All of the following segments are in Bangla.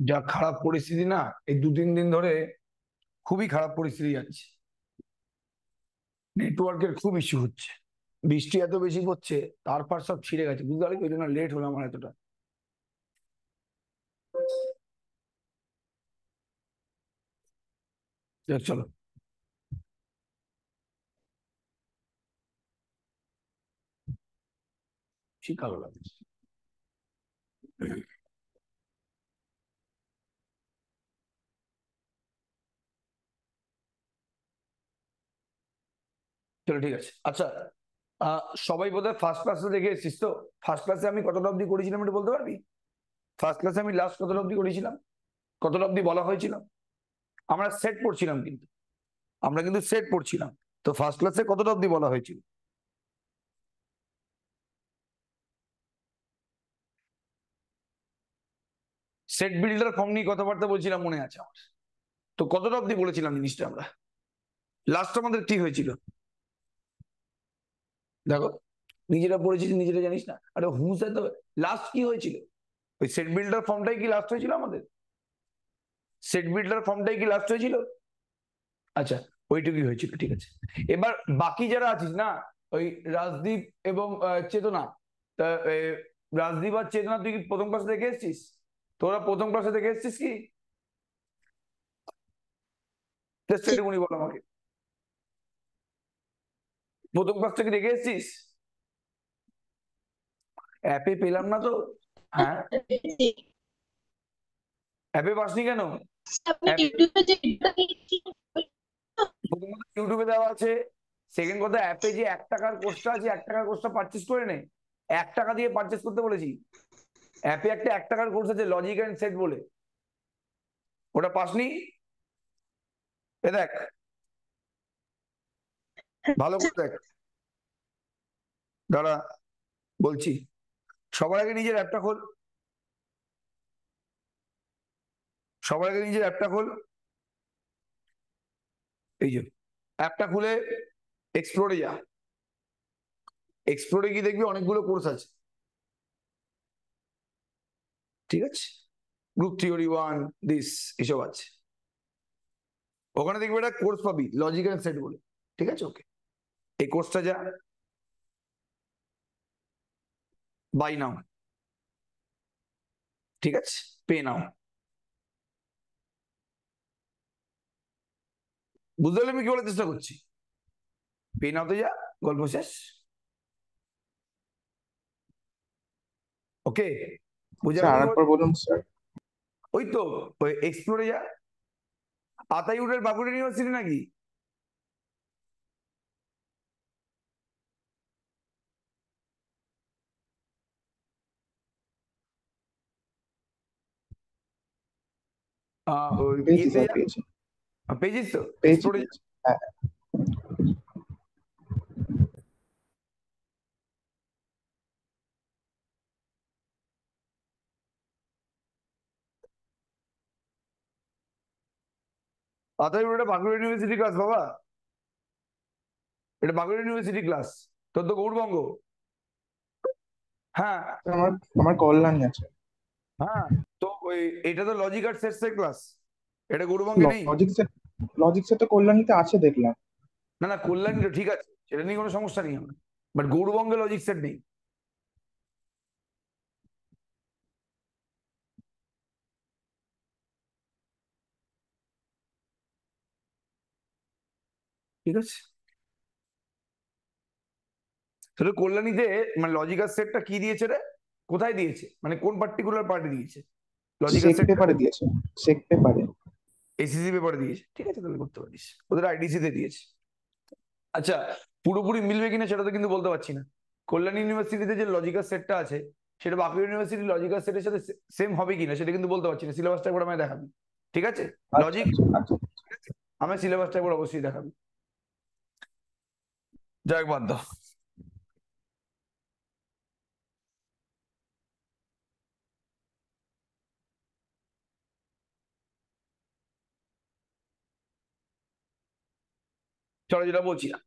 যা খারাপ পরিস্থিতি না, এই দু তিন দিন ধরে খুবই খারাপ পরিস্থিতি যাচ্ছে। নেটওয়ার্কের খুব ইস্যু হচ্ছে। বৃষ্টি এত বেশি পড়ছে তারপর সব ছিঁড়ে গেছে। বুঝতে পারলি ওই জন্য লেট হলো আমার এতটা। চলো। ঠিক ভালো লাগছে। চলো ঠিক আছে। আচ্ছা সবাই বোধহয় ফার্স্ট ক্লাসে দেখে এসেছিস তো? ফার্স্ট ক্লাসে আমি কতটা অবধি করেছিলাম একটু বলতে পারবি? ফার্স্ট ক্লাসে আমি লাস্ট কতটা অবধি করেছিলাম? কতটা অবধি বলা হয়েছিল? আমরা সেট পড়ছিলাম কিন্তু। আমরা কিন্তু সেট পড়ছিলাম। তো ফার্স্ট ক্লাসে কতটা অবধি বলা হয়েছিল? সেট বিল্ডার ফর্ম নিয়ে কথাবার্তা বলছিলাম মনে আছে আমার। তো কতটা অবধি বলেছিলাম জিনিসটা আমরা? লাস্ট আমাদের কি হয়েছিল? দেখো নিজেরা পড়েছিস নিজেরা জানিস না। আরে হুঁসে তো লাস্ট কি হয়েছিল? ওই সেট বিল্ডার ফর্মটাই কি লাস্ট হয়েছিল আমাদের? সেট বিল্ডার ফর্মটাই কি লাস্ট হয়েছিল? আচ্ছা ওইটুকুই হয়েছিল ঠিক আছে। এবার বাকি যারা আছিস না ওই রাজদীপ এবং চেতনা রাজদীপ আর চেতনা তুই কি প্রথম ক্লাসে দেখে এসেছিস? তোরা প্রথম ক্লাসে দেখে এসেছিস কি? বল আমাকে। প্রথম ক্লাস থেকে দেখে এসেছিস? অ্যাপে পেলাম না তো। হ্যাঁ। অ্যাপে পাসনি কেন? ইউটিউবে দেওয়া আছে। সেকেন্ড কথা অ্যাপে যে এক টাকার কোর্সটা আছে এক টাকার কোর্সটা পারচেস করে নে। এক টাকা দিয়ে পারচেস করতে বলেছি। অ্যাপে একটা এক টাকার কোর্স আছে লজিক অ্যান্ড সেট বলে। ওটা পাসনি? এ দেখ। ভালো করে দেখ। দাঁড়া, বলছি। সবার আগে নিজের অ্যাপটা খোল। সবার আগে নিজের অ্যাপটা খোল। এই যে, অ্যাপটা খুলে এক্সপ্লোরে যা। এক্সপ্লোরে গিয়ে দেখবি অনেকগুলো কোর্স আছে। ঠিক আছে? গ্রুপ থিওরি ওয়ান দিস এসব আছে। ওখানে দেখবি একটা কোর্স পাবি লজিক অ্যান্ড সেট বলে। ঠিক আছে? ওকে এই কোর্সটা যা। বাই নাও ঠিক আছে? পে নাও বুঝতে পারলে আমি কি বলার চেষ্টা করছি? পে নাও তো যা গল্প শেষ। ওকে বলুন স্যার। ওই তো ওই এক্সপ্লোরে যা। আতাইউডের বাঁকুড়া ইউনিভার্সিটি নাকি আহ, ওই পেয়েছি ইয়েতে স্যার যা। পেয়েছি পেয়েছিস তো পেয়েছি Explore এ যা। পেয়েছি। হ্যাঁ অতএব এটা বাঁকুড়া ইউনিভার্সিটি ক্লাস বাবা এটা বাঁকুড়া ইউনিভার্সিটি ক্লাস তোর তো গৌরবঙ্গ হ্যাঁ আমার আমার কল্যাণী আছে হ্যাঁ তো ওই এটা তো লজিক আর সেটস এর ক্লাস এটা গৌরবঙ্গে নেই? লজিক সেট লজিক সেট তো কল্যাণীতে আছে দেখলাম। না না কল্যাণী তো ঠিক আছে সেটা নিয়ে কোনো সমস্যা নেই আমার। বাট গৌরবঙ্গে লজিক সেট নেই। ঠিক আছে? তাহলে কল্যাণীতে মানে লজিক্যাল সেটটা কি দিয়েছে রে? কোথায় দিয়েছে? মানে কোন পার্টিকুলার পার্টি দিয়েছে? লজিক্যাল সেট পেপারে দিয়েছে সেক পেপারে এসিসি পেপারে দিয়েছে। ঠিক আছে তাহলে করতে পারিস। ওদের আইডিসি তে দিয়েছে। আচ্ছা পুরোপুরি মিলবে কিনা সেটা তো কিন্তু বলতে পারছি না। কল্যাণী ইউনিভার্সিটিতে যে লজিক্যাল সেটটা আছে সেটা বাঁকুড়া ইউনিভার্সিটি লজিক্যাল সেটের সাথে সেম হবে কিনা সেটা কিন্তু বলতে পারছি না। সিলেবাসটা একবার আমায় দেখাবি। ঠিক আছে? লজিক আমার সিলেবাসটা একবার অবশ্যই দেখাবি। যাই হোক বাদ দাও। চলো যেটা বলছি না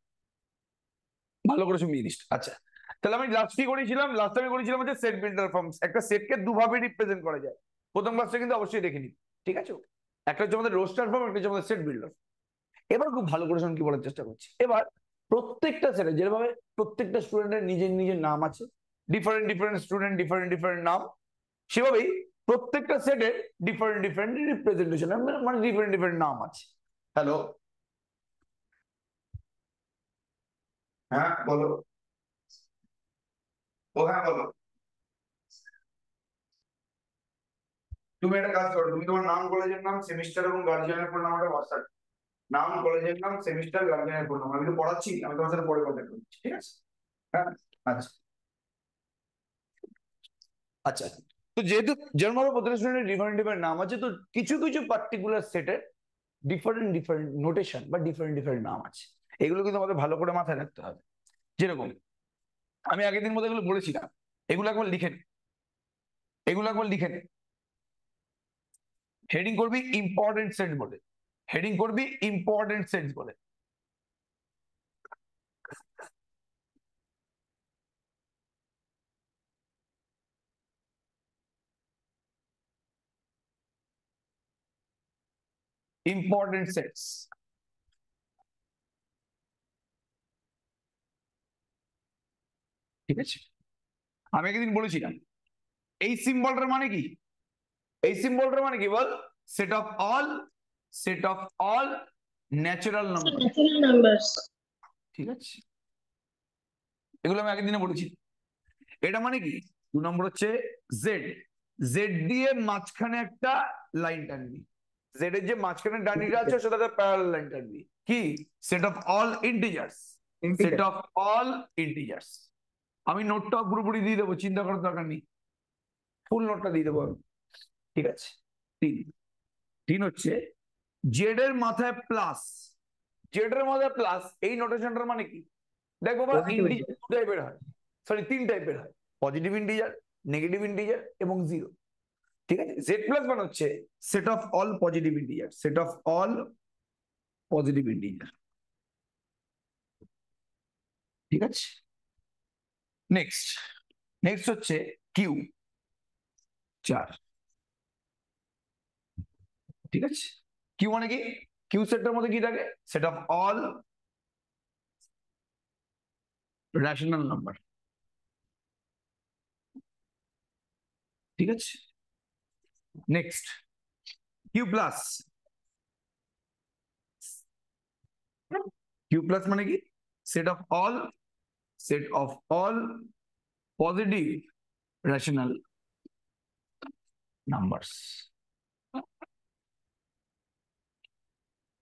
ভালো করে শুনিয়ে দিস আচ্ছা তাহলে আমি লাস্ট কি করেছিলাম? লাস্ট আমি করেছিলাম হচ্ছে সেট বিল্ডার ফর্মস একটা সেটকে দুভাবে রিপ্রেজেন্ট করা যায়। প্রথম ক্লাসটা কিন্তু অবশ্যই দেখে নিন ঠিক আছে? একটা হচ্ছে আমাদের রোস্টার ফর্ম একটা হচ্ছে আমাদের সেট বিল্ডার এবার খুব ভালো করে শোন, কি বলার চেষ্টা করছি। এবার প্রত্যেকটা সেটে যেভাবে প্রত্যেকটা স্টুডেন্টের নিজের নিজের নাম আছে different different student different different নাম, সেভাবেই প্রত্যেকটা সেটের ডিফারেন্ট ডিফারেন্ট রিপ্রেজেন্টেশন মানে ডিফারেন্ট ডিফারেন্ট নাম আছে। হ্যালো হ্যাঁ বলো। ও হ্যাঁ বলো। তুমি একটা কাজ করো, তুমি তোমার নাম, কলেজের নাম সেমিস্টার এবং গার্জিয়ানের ফোন নাম্বারটা হোয়াটসঅ্যাপ নাম, কলেজের নাম সেমিস্টার গার্জিয়ানের ফোন নাম্বার আমি তো পড়াচ্ছি, আমি তোমার সাথে পরে কথা বলছি, ঠিক আছে? হ্যাঁ আচ্ছা। আচ্ছা তো যেহেতু যেমন ভাবে প্রত্যেকটা স্টুডেন্টের ডিফারেন্ট ডিফারেন্ট নাম আছে, তো কিছু কিছু পার্টিকুলার সেটের ডিফারেন্ট ডিফারেন্ট নোটেশন বা ডিফারেন্ট ডিফারেন্ট নাম আছে। এগুলো কিন্তু আমাদের ভালো করে মাথায় রাখতে হবে। যেরকম, আমি আগের দিন মধ্যে এগুলো বলেছিলাম এগুলো একবার লিখে নে। এগুলো একবার লিখে নে। হেডিং করবি ইম্পর্টেন্ট সেট বলে। হেডিং করবি ইম্পর্টেন্ট সেন্স বলে। ইম্পর্টেন্ট সেটস ঠিক আছে? আমি একদিন বলেছিলাম এই সিম্বলটার মানে কি? এই সিম্বলটার মানে কি বল? Set of all set of all natural number ঠিক আছে? এগুলো আমি আগের দিনে বলেছি। এটা মানে কি? দু নম্বর হচ্ছে জেড জেড দিয়ে মাঝখানে একটা লাইন টানবি জেড এর যে মাঝখানে ডানিটা আছে সেটা প্যারাল লাইন টানবি কি? Set of all integers set of all integers আমি নোটটা পুরোপুরি দিয়ে দেবো চিন্তা করার দরকার নেই। ফুল নোটটা দিয়ে দেবো আমি। ঠিক আছে? তিন। তিন হচ্ছে জেড এর মাথায় প্লাস জেড এর মাথায় প্লাস এই নোটেশনটার মানে কি? দেখ বাবা Positive ইন্টিজার দু টাইপের হয়। সরি তিন টাইপের হয়। পজিটিভ ইন্টিজার নেগেটিভ ইন্টিজার এবং জিরো ঠিক আছে? জেড প্লাস মানে হচ্ছে set of all positive integer set of all positive integer ঠিক আছে? নেক্সট নেক্সট হচ্ছে কিউ চার ঠিক আছে? কিউ মানে কি? কিউ সেটটার মধ্যে কি থাকে? Set of all rational number ঠিক আছে? Next Q plus Q plus মানে কি? Set of all set of all positive rational numbers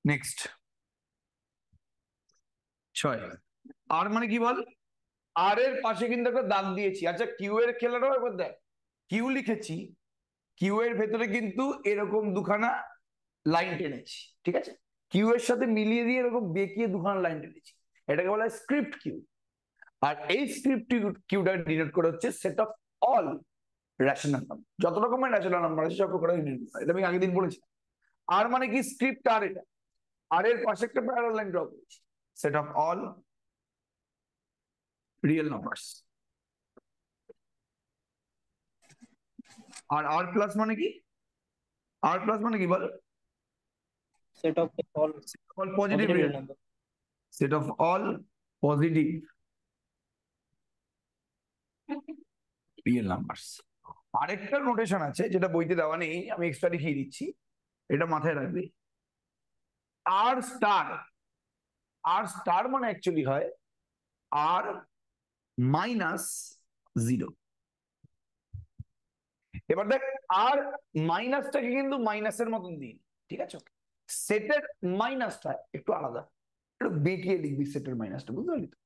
next ছয়। আর মানে কি বল? আর এর পাশে কিন্তু একটা দাগ দিয়েছি। আচ্ছা কিউ এর খেলাটাও একবার দেখ। কিউ লিখেছি। কিউ এর ভেতরে কিন্তু এরকম দুখানা লাইন টেনেছি, ঠিক আছে? কিউ এর সাথে মিলিয়ে দিয়ে এরকম বেঁকিয়ে দুখানা লাইন টেনেছি। এটাকে বলা হয় স্ক্রিপ্ট কিউ আর এই স্ক্রিপ্ট কিউটা ডিনোট করে হচ্ছে set of all rational number যত রকমের রেশনাল নাম্বার আছে সব প্রকার এটা আমি আগের দিন বলেছি আর মানে কি স্ক্রিপ্ট আর এটা? আর এর পাশে একটা প্যারালাল লাইন ড্র করেছি। Set of all real numbers R R plus মানে কি? আর প্লাস মানে কি বল? of all all positive real number. Set of all positive real numbers আরেকটা নোটেশন আছে, যেটা বইতে দেওয়া নেই, আমি এক্সট্রা লিখিয়ে দিচ্ছি। এটা মাথায় রাখবি। আর স্টার আর স্টার মানে অ্যাকচুয়ালি হয় আর মাইনাস জিরো এবার দেখ আর মাইনাসটাকে কিন্তু মাইনাসের মতন দিই, ঠিক আছে? সেটের মাইনাসটা একটু আলাদা। একটু বেঁকিয়ে লিখবি সেটের মাইনাসটা বুঝতে পারলি তো?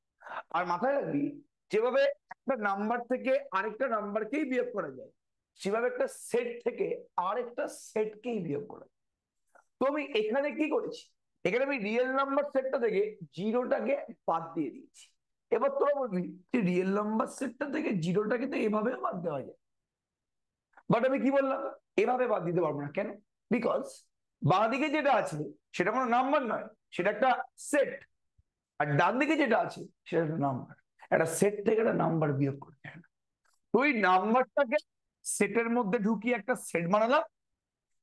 আর মাথায় রাখবি, যেভাবে একটা নাম্বার থেকে আরেকটা নাম্বারকেই বিয়োগ করা যায়? সেভাবে একটা সেট থেকে আরেকটা সেটকেই বিয়োগ করা যায়? তো আমি এখানে কি করেছি? এখানে আমি রিয়েল নাম্বার সেটটা থেকে জিরোটাকে বাদ দিয়ে দিয়েছি। এবার তোরা বলবি যে রিয়েল নাম্বার সেটটা থেকে জিরোটাকে তো এভাবেও বাদ দেওয়া যায়। বাট আমি কি বললাম? এভাবে বাদ দিতে পারব না। কেন? বিকজ বাঁদিকে যেটা আছে, সেটা কোনো নাম্বার নয়, সেটা একটা সেট আর ডান দিকে যেটা আছে, সেটা একটা নাম্বার একটা সেট থেকে একটা নাম্বার বিয়োগ করতে হয়। ওই নাম্বারটাকে সেটের মধ্যে ঢুকিয়ে একটা সেট বানালাম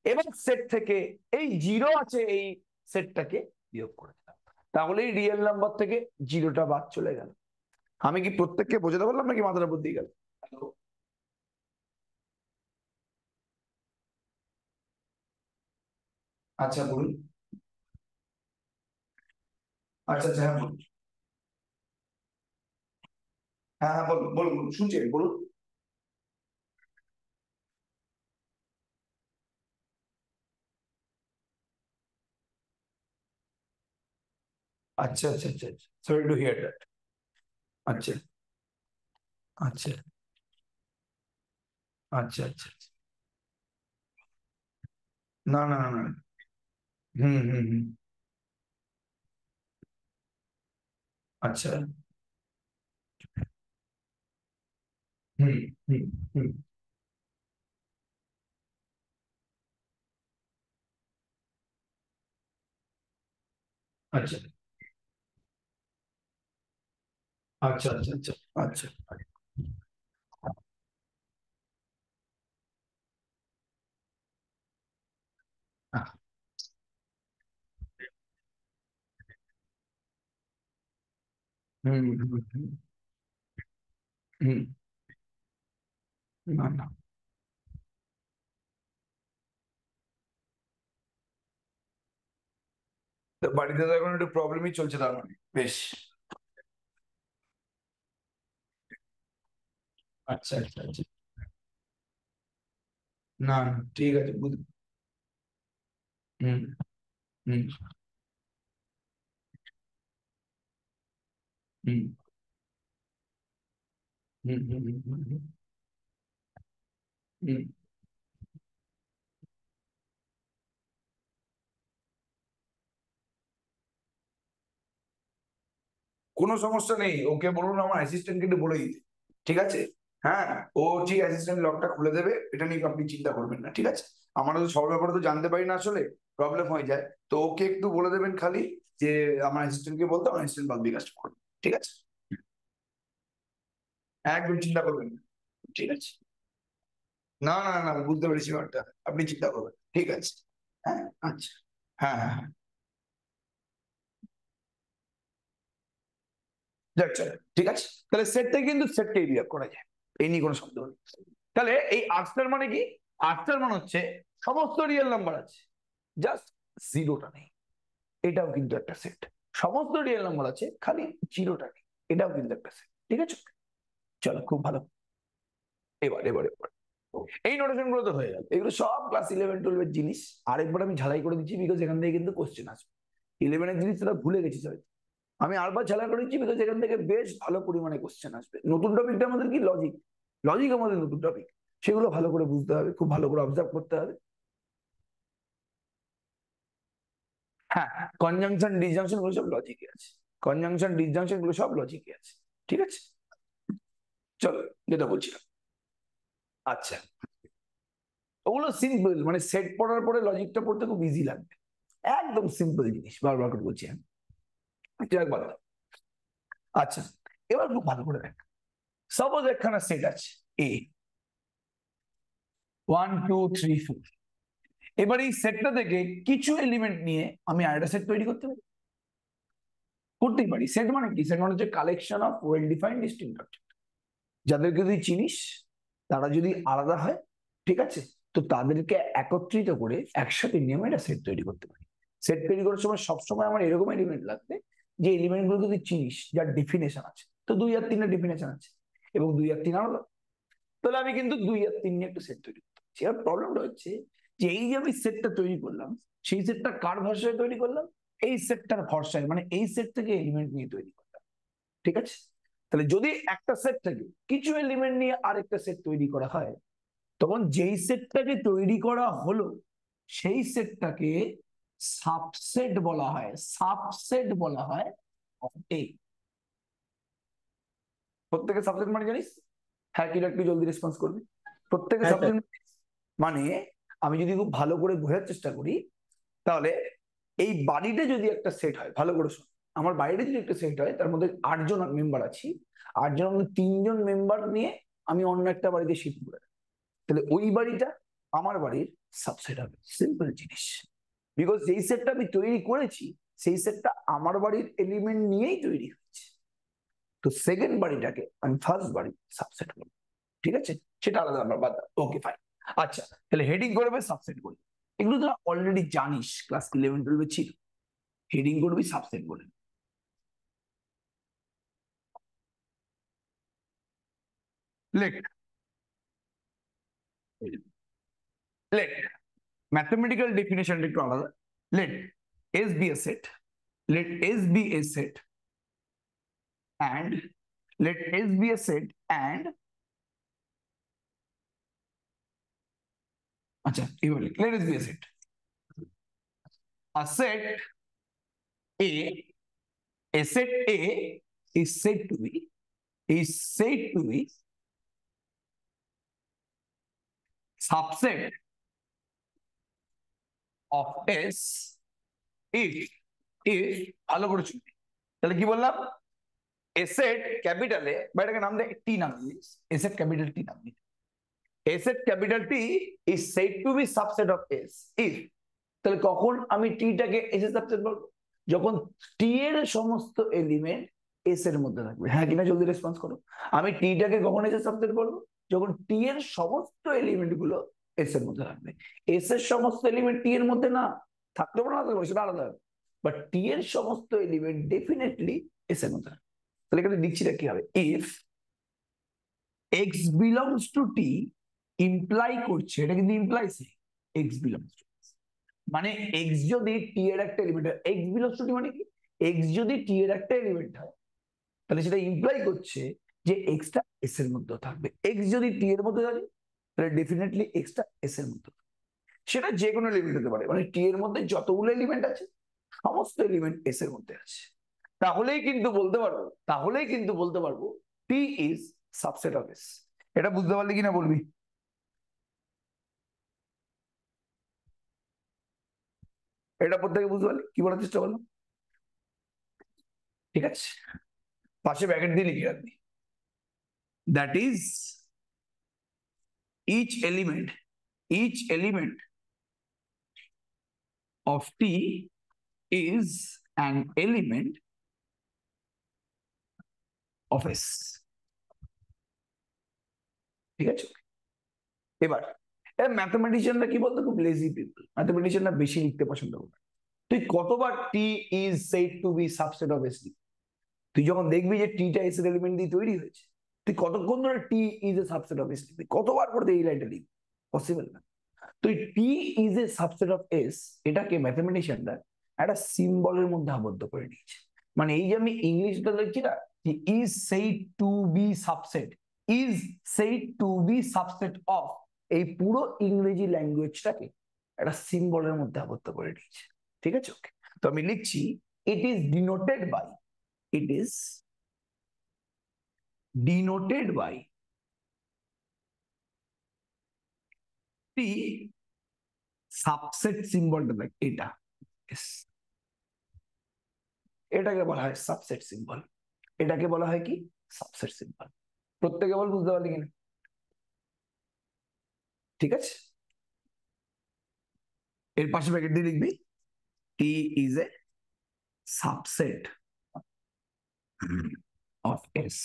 এবং সেট থেকে এই জিরো আছে এই সেটটাকে বিয়োগ করে দিলাম। তাহলে রিয়েল নাম্বার থেকে জিরোটা বাদ চলে গেল। আমি কি প্রত্যেককে বোঝাতে পারলাম নাকি মাথার দিয়ে গেল? আচ্ছা বলুন। আচ্ছা আচ্ছা হ্যাঁ বলুন হ্যাঁ হ্যাঁ বলুন বলুন শুনছি বলুন। আচ্ছা আচ্ছা আচ্ছা সরি টু হিয়ার দ্যাট আচ্ছা আচ্ছা আচ্ছা আচ্ছা আচ্ছা। না না না না। হুম হুম হুম। আচ্ছা। हम्म, हम्म, हम्म। अच्छा। अच्छा अच्छा अच्छा अच्छा। हाँ। हम्म हम्म। हम्म। না না তো বাড়িতে তো এখন একটু প্রবলেমই চলছে তার মানে বেশ আচ্ছা আচ্ছা আচ্ছা না না ঠিক আছে বুঝ হুম হুম হুম হুম হুম হুম হুম হুম হুম কোনো সমস্যা নেই, ওকে বলুন আমার অ্যাসিস্ট্যান্টকে একটু বলে দিতে, ঠিক আছে? হ্যাঁ ও ঠিক অ্যাসিস্ট্যান্ট লকটা খুলে দেবে, এটা নিয়ে আপনি চিন্তা করবেন না, ঠিক আছে? আমরা তো সব ব্যাপারে তো জানতে পারি না আসলে প্রবলেম হয়ে যায়। তো ওকে একটু বলে দেবেন খালি যে আমার অ্যাসিস্ট্যান্টকে বলতে, আমার অ্যাসিস্ট্যান্ট বাদ কাজটা করবে ঠিক আছে? একদম চিন্তা করবেন না, ঠিক আছে? না না না বুঝতে পেরেছি ব্যাপারটা। আপনি চিন্তা করবেন ঠিক আছে। হ্যাঁ? আচ্ছা। হ্যাঁ হ্যাঁ হ্যাঁ। যাক চলো। ঠিক আছে? তাহলে সেটটা কিন্তু সেটকেই বিয়োগ করা যায়। এই নিয়ে কোনো শব্দ নেই। তাহলে এই আর্টসের মানে কি? আর্টসের মানে হচ্ছে সমস্ত রিয়েল নাম্বার আছে। জাস্ট জিরোটা নেই। এটাও কিন্তু একটা সেট সমস্ত রিয়েল নাম্বার আছে খালি জিরোটা নেই। এটাও কিন্তু একটা সেট ঠিক আছে? চলো খুব ভালো। এবার এবার এবার। এই নোটেশনগুলো তো হয়ে গেল। এগুলো সব ক্লাস ইলেভেন টুয়েলভের জিনিস। আরেকবার আমি ঝালাই করে দিচ্ছি বিকজ এখান থেকে কিন্তু কোশ্চেন আসবে। ইলেভেনের জিনিস তোরা ভুলে গেছিস হয়তো। আমি আরবার ঝালাই করে দিচ্ছি বিকজ এখান থেকে বেশ ভালো পরিমাণে কোশ্চেন আসবে। নতুন টপিকটা আমাদের কি? লজিক লজিক আমাদের নতুন টপিক সেগুলো ভালো করে বুঝতে হবে, খুব ভালো করে অবজার্ভ করতে হবে। হ্যাঁ কনজাংশন ডিসজাংশনগুলো সব লজিকে আছে। কনজাংশন ডিসজাংশনগুলো সব লজিকে আছে। ঠিক আছে? চলো, যেটা বলছিলাম। আচ্ছা। ওগুলো সিম্পল মানে সেট পড়ার পরে লজিকটা পড়তে খুব ইজি লাগবে। একদম সিম্পল জিনিস, বারবার করে বলছি দাও। আচ্ছা এবার খুব ভালো করে দেখ। সাপোজ একখানা সেট আছে A one two three four এবার এই সেটটা থেকে কিছু এলিমেন্ট নিয়ে আমি আরেকটা সেট তৈরি করতে পারি। করতেই পারি। সেট মানে কি? সেট মানে হচ্ছে collection of well defined object যাদেরকে তুই চিনিস তারা যদি আলাদা হয়, ঠিক আছে? তো তাদেরকে একত্রিত করে একসাথে নিয়ে একটা সেট তৈরি করতে পারি। সেট তৈরি করার সময় সবসময় আমার এরকম এলিমেন্ট লাগবে যে এলিমেন্টগুলো তুই চিনিস, যার ডেফিনেশন আছে। তো দুই আর তিনটা ডেফিনেশন আছে এবং দুই আর তিন আলাদা। তাহলে আমি কিন্তু দুই আর তিন নিয়ে একটা সেট তৈরি করতে আর প্রবলেমটা হচ্ছে যে এই যে আমি সেটটা তৈরি করলাম, সেই সেটটা কার ভরসায় তৈরি করলাম? এই সেটটার ভরসায় মানে এই সেট থেকে এলিমেন্ট নিয়ে তৈরি করলাম। ঠিক আছে? তাহলে যদি একটা সেট থেকে কিছু এলিমেন্ট নিয়ে আরেকটা সেট তৈরি করা হয় তখন যেই সেটটাকে তৈরি করা হলো সেই সেটটাকে সাবসেট বলা হয়। সাবসেট বলা হয় of A প্রত্যেকে সাবসেট মানে জানিস? হ্যাঁ কিরা একটু জলদি রেসপন্স করবে। প্রত্যেকে হ্যাঁ, সাবসেট মানে আমি যদি খুব ভালো করে বোঝার চেষ্টা করি তাহলে এই বাড়িটা যদি একটা সেট হয় ভালো করে শোন। আমার বাইরে যদি একটা সেট হয়, তার মধ্যে আটজন মেম্বার আছি। আটজন তিনজন মেম্বার নিয়ে আমি অন্য একটা বাড়িতে শিফট করে। তাহলে ওই বাড়িটা আমার বাড়ির সাবসেট হবে। সিম্পল জিনিস। বিকজ যেই সেটটা আমি তৈরি করেছি, সেই সেটটা আমার বাড়ির এলিমেন্ট নিয়েই তৈরি হয়েছে। তো সেকেন্ড বাড়িটাকে আমি ফার্স্ট বাড়ি সাবসেট করব ঠিক আছে? সেটা আলাদা ব্যাপার, বাদ ওকে ফাইন আচ্ছা তাহলে হেডিং করবে সাবসেট করবে এগুলো তো অলরেডি জানিস ক্লাস ইলেভেন টুয়েলভে ছিল। হেডিং করবি সাবসেট বলে Let. Let. Mathematical definition required. Let S be a set. Let S be a set. And let S be a set and let S be a set. A set A, a set A is said to be, is said to be subset of S if if, ভালো করে শুনবি তাহলে কি বললাম? এসেট ক্যাপিটালে বা এটাকে নাম দে টি নাম দিস এসেট ক্যাপিটাল টি নাম this a set capital T is said to be subset of S if তাহলে কখন আমি টিটাকে এস এর সাবসেট বলব? যখন টি এর সমস্ত এলিমেন্ট এস এর মধ্যে থাকবে। হ্যাঁ কিনা জলদি রেসপন্স করো। আমি টিটাকে কখন এস এর সাবসেট বলব? যখন টি এর সমস্ত এলিমেন্টগুলো এস এর মধ্যে থাকবে। এস এর সমস্ত এলিমেন্ট টি এর মধ্যে না থাকতে পারে না, সেটা আলাদা বাট টি এর সমস্ত এলিমেন্ট ডেফিনেটলি এস এর মধ্যে তাহলে এখানে লিখছিটা কি হবে? If X belongs to T imply করছে, এটা কিন্তু ইমপ্লাইস এক্স বিলংস টু মানে এক্স যদি টি এর একটা এলিমেন্ট হয় এক্স বিলংস টু টি মানে কি? এক্স যদি টি এর একটা এলিমেন্ট হয়, তাহলে সেটা ইমপ্লাই করছে যে এক্সটা এস এর মধ্যে থাকবে। এক্স যদি টি এর মধ্যে থাকে, তাহলে ডেফিনেটলি এক্সটা এস এর মধ্যে। সেটা যে কোনো এলিমেন্ট হতে পারে। মানে টি এর মধ্যে যতগুলো এলিমেন্ট আছে, সমস্ত এলিমেন্ট এস এর মধ্যে আছে। তাহলেই কিন্তু বলতে পারব, তাহলেই কিন্তু বলতে পারব T is subset of S এটা বুঝতে পারলি কিনা বলবি? এটা প্রত্যেকে বুঝতে পারলি? কি বলার চেষ্টা করলাম? ঠিক আছে। পাশে ব্যাকেট দিয়ে লিখে রাখবি। That is, each element each element of T is an element of S. ঠিক আছে? এবার ম্যাথমেটিশিয়ানরা কি বলতো? খুব লেজি পিপল ম্যাথমেটিশিয়ানরা বেশি লিখতে পছন্দ করে। তুই কতবার T is said to be subset of S তুই যখন দেখবি যে টিটা এর এলিমেন্ট দিয়ে তৈরি হয়েছে তুই কতক্ষণ ধরে T is a subset of S লিখবি কতবার পড়তে এই লাইনটা লিখবি? পসিবল না। তুই T is a subset of S এটাকে ম্যাথমেটিশিয়ানরা একটা সিম্বলের মধ্যে আবদ্ধ করে নিয়েছে। মানে এই যে আমি ইংলিশটা লিখছি না, যে is said to be subset is said to be subset of এই পুরো ইংরেজি ল্যাঙ্গুয়েজটাকে একটা সিম্বলের মধ্যে আবদ্ধ করে নিয়েছে। ঠিক আছে? ওকে তো আমি লিখছি it is denoted by it is denoted by. The subset সিম্বলটা দেখ, এটা. এটাকে বলা হয় সাবসেট সিম্বল এটাকে বলা হয় কি? সাবসেট সিম্বল প্রত্যেকে বল বুঝতে পারলি কিনা? ঠিক আছে? এর পাশে ব্র্যাকেট দিয়ে লিখবি T is a subset of S.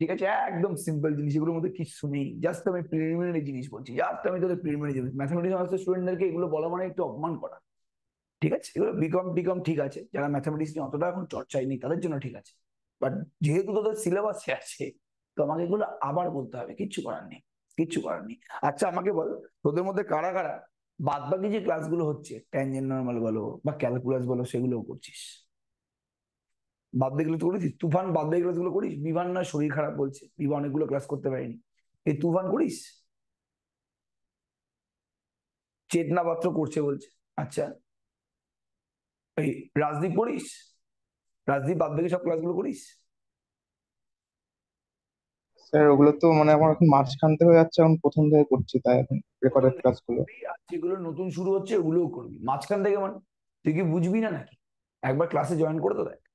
ঠিক আছে? একদম সিম্পল জিনিস এগুলোর মধ্যে কিছু নেই। জাস্ট আমি প্রিলিমিনারি জিনিস বলছি। জাস্ট আমি তোদের প্রিলিমিনারি জিনিস। ম্যাথমেটিক্স অনার্সের স্টুডেন্টদেরকে এগুলো বলা মানে একটু অপমান করা। ঠিক আছে? এগুলো বিকম টিকম ঠিক আছে। যারা ম্যাথমেটিক্স নিয়ে অতটা এখন চর্চায় নেই, তাদের জন্য ঠিক আছে। বাট যেহেতু তোদের সিলেবাসে আছে, তো আমাকে এগুলো আবার বলতে হবে। কিচ্ছু করার নেই। কিচ্ছু করার নেই। আচ্ছা আমাকে বল, তোদের মধ্যে কারা কারা বাদ বাকি যে ক্লাসগুলো হচ্ছে ট্যানজেন্ট নর্মাল বলো বা ক্যালকুলাস বলো, সেগুলোও করছিস? বাদ দিয়ে গেলে তো করেছিস? তুফান বাদ দিয়ে ক্লাসগুলো করিস? বিভান না শরীর খারাপ বলছে। বিমান অনেকগুলো ক্লাস করতে পারেনি। এই তুফান করিস? চেতনা পাত্র করছে বলছে। আচ্ছা। এই রাজদীপ করিস? রাজদীপ বাদ দিয়ে সব ক্লাসগুলো করিস? স্যার ওগুলো তো মানে আমার এখন মাঝখান থেকে হয়ে যাচ্ছে এখন প্রথম থেকে করছি তাই এখন রেকর্ডেড ক্লাসগুলো আর যেগুলো নতুন শুরু হচ্ছে ওগুলোও করবি। মাঝখান থেকে মানে? তুই কি বুঝবি না নাকি? একবার ক্লাসে জয়েন করে তো দেখ।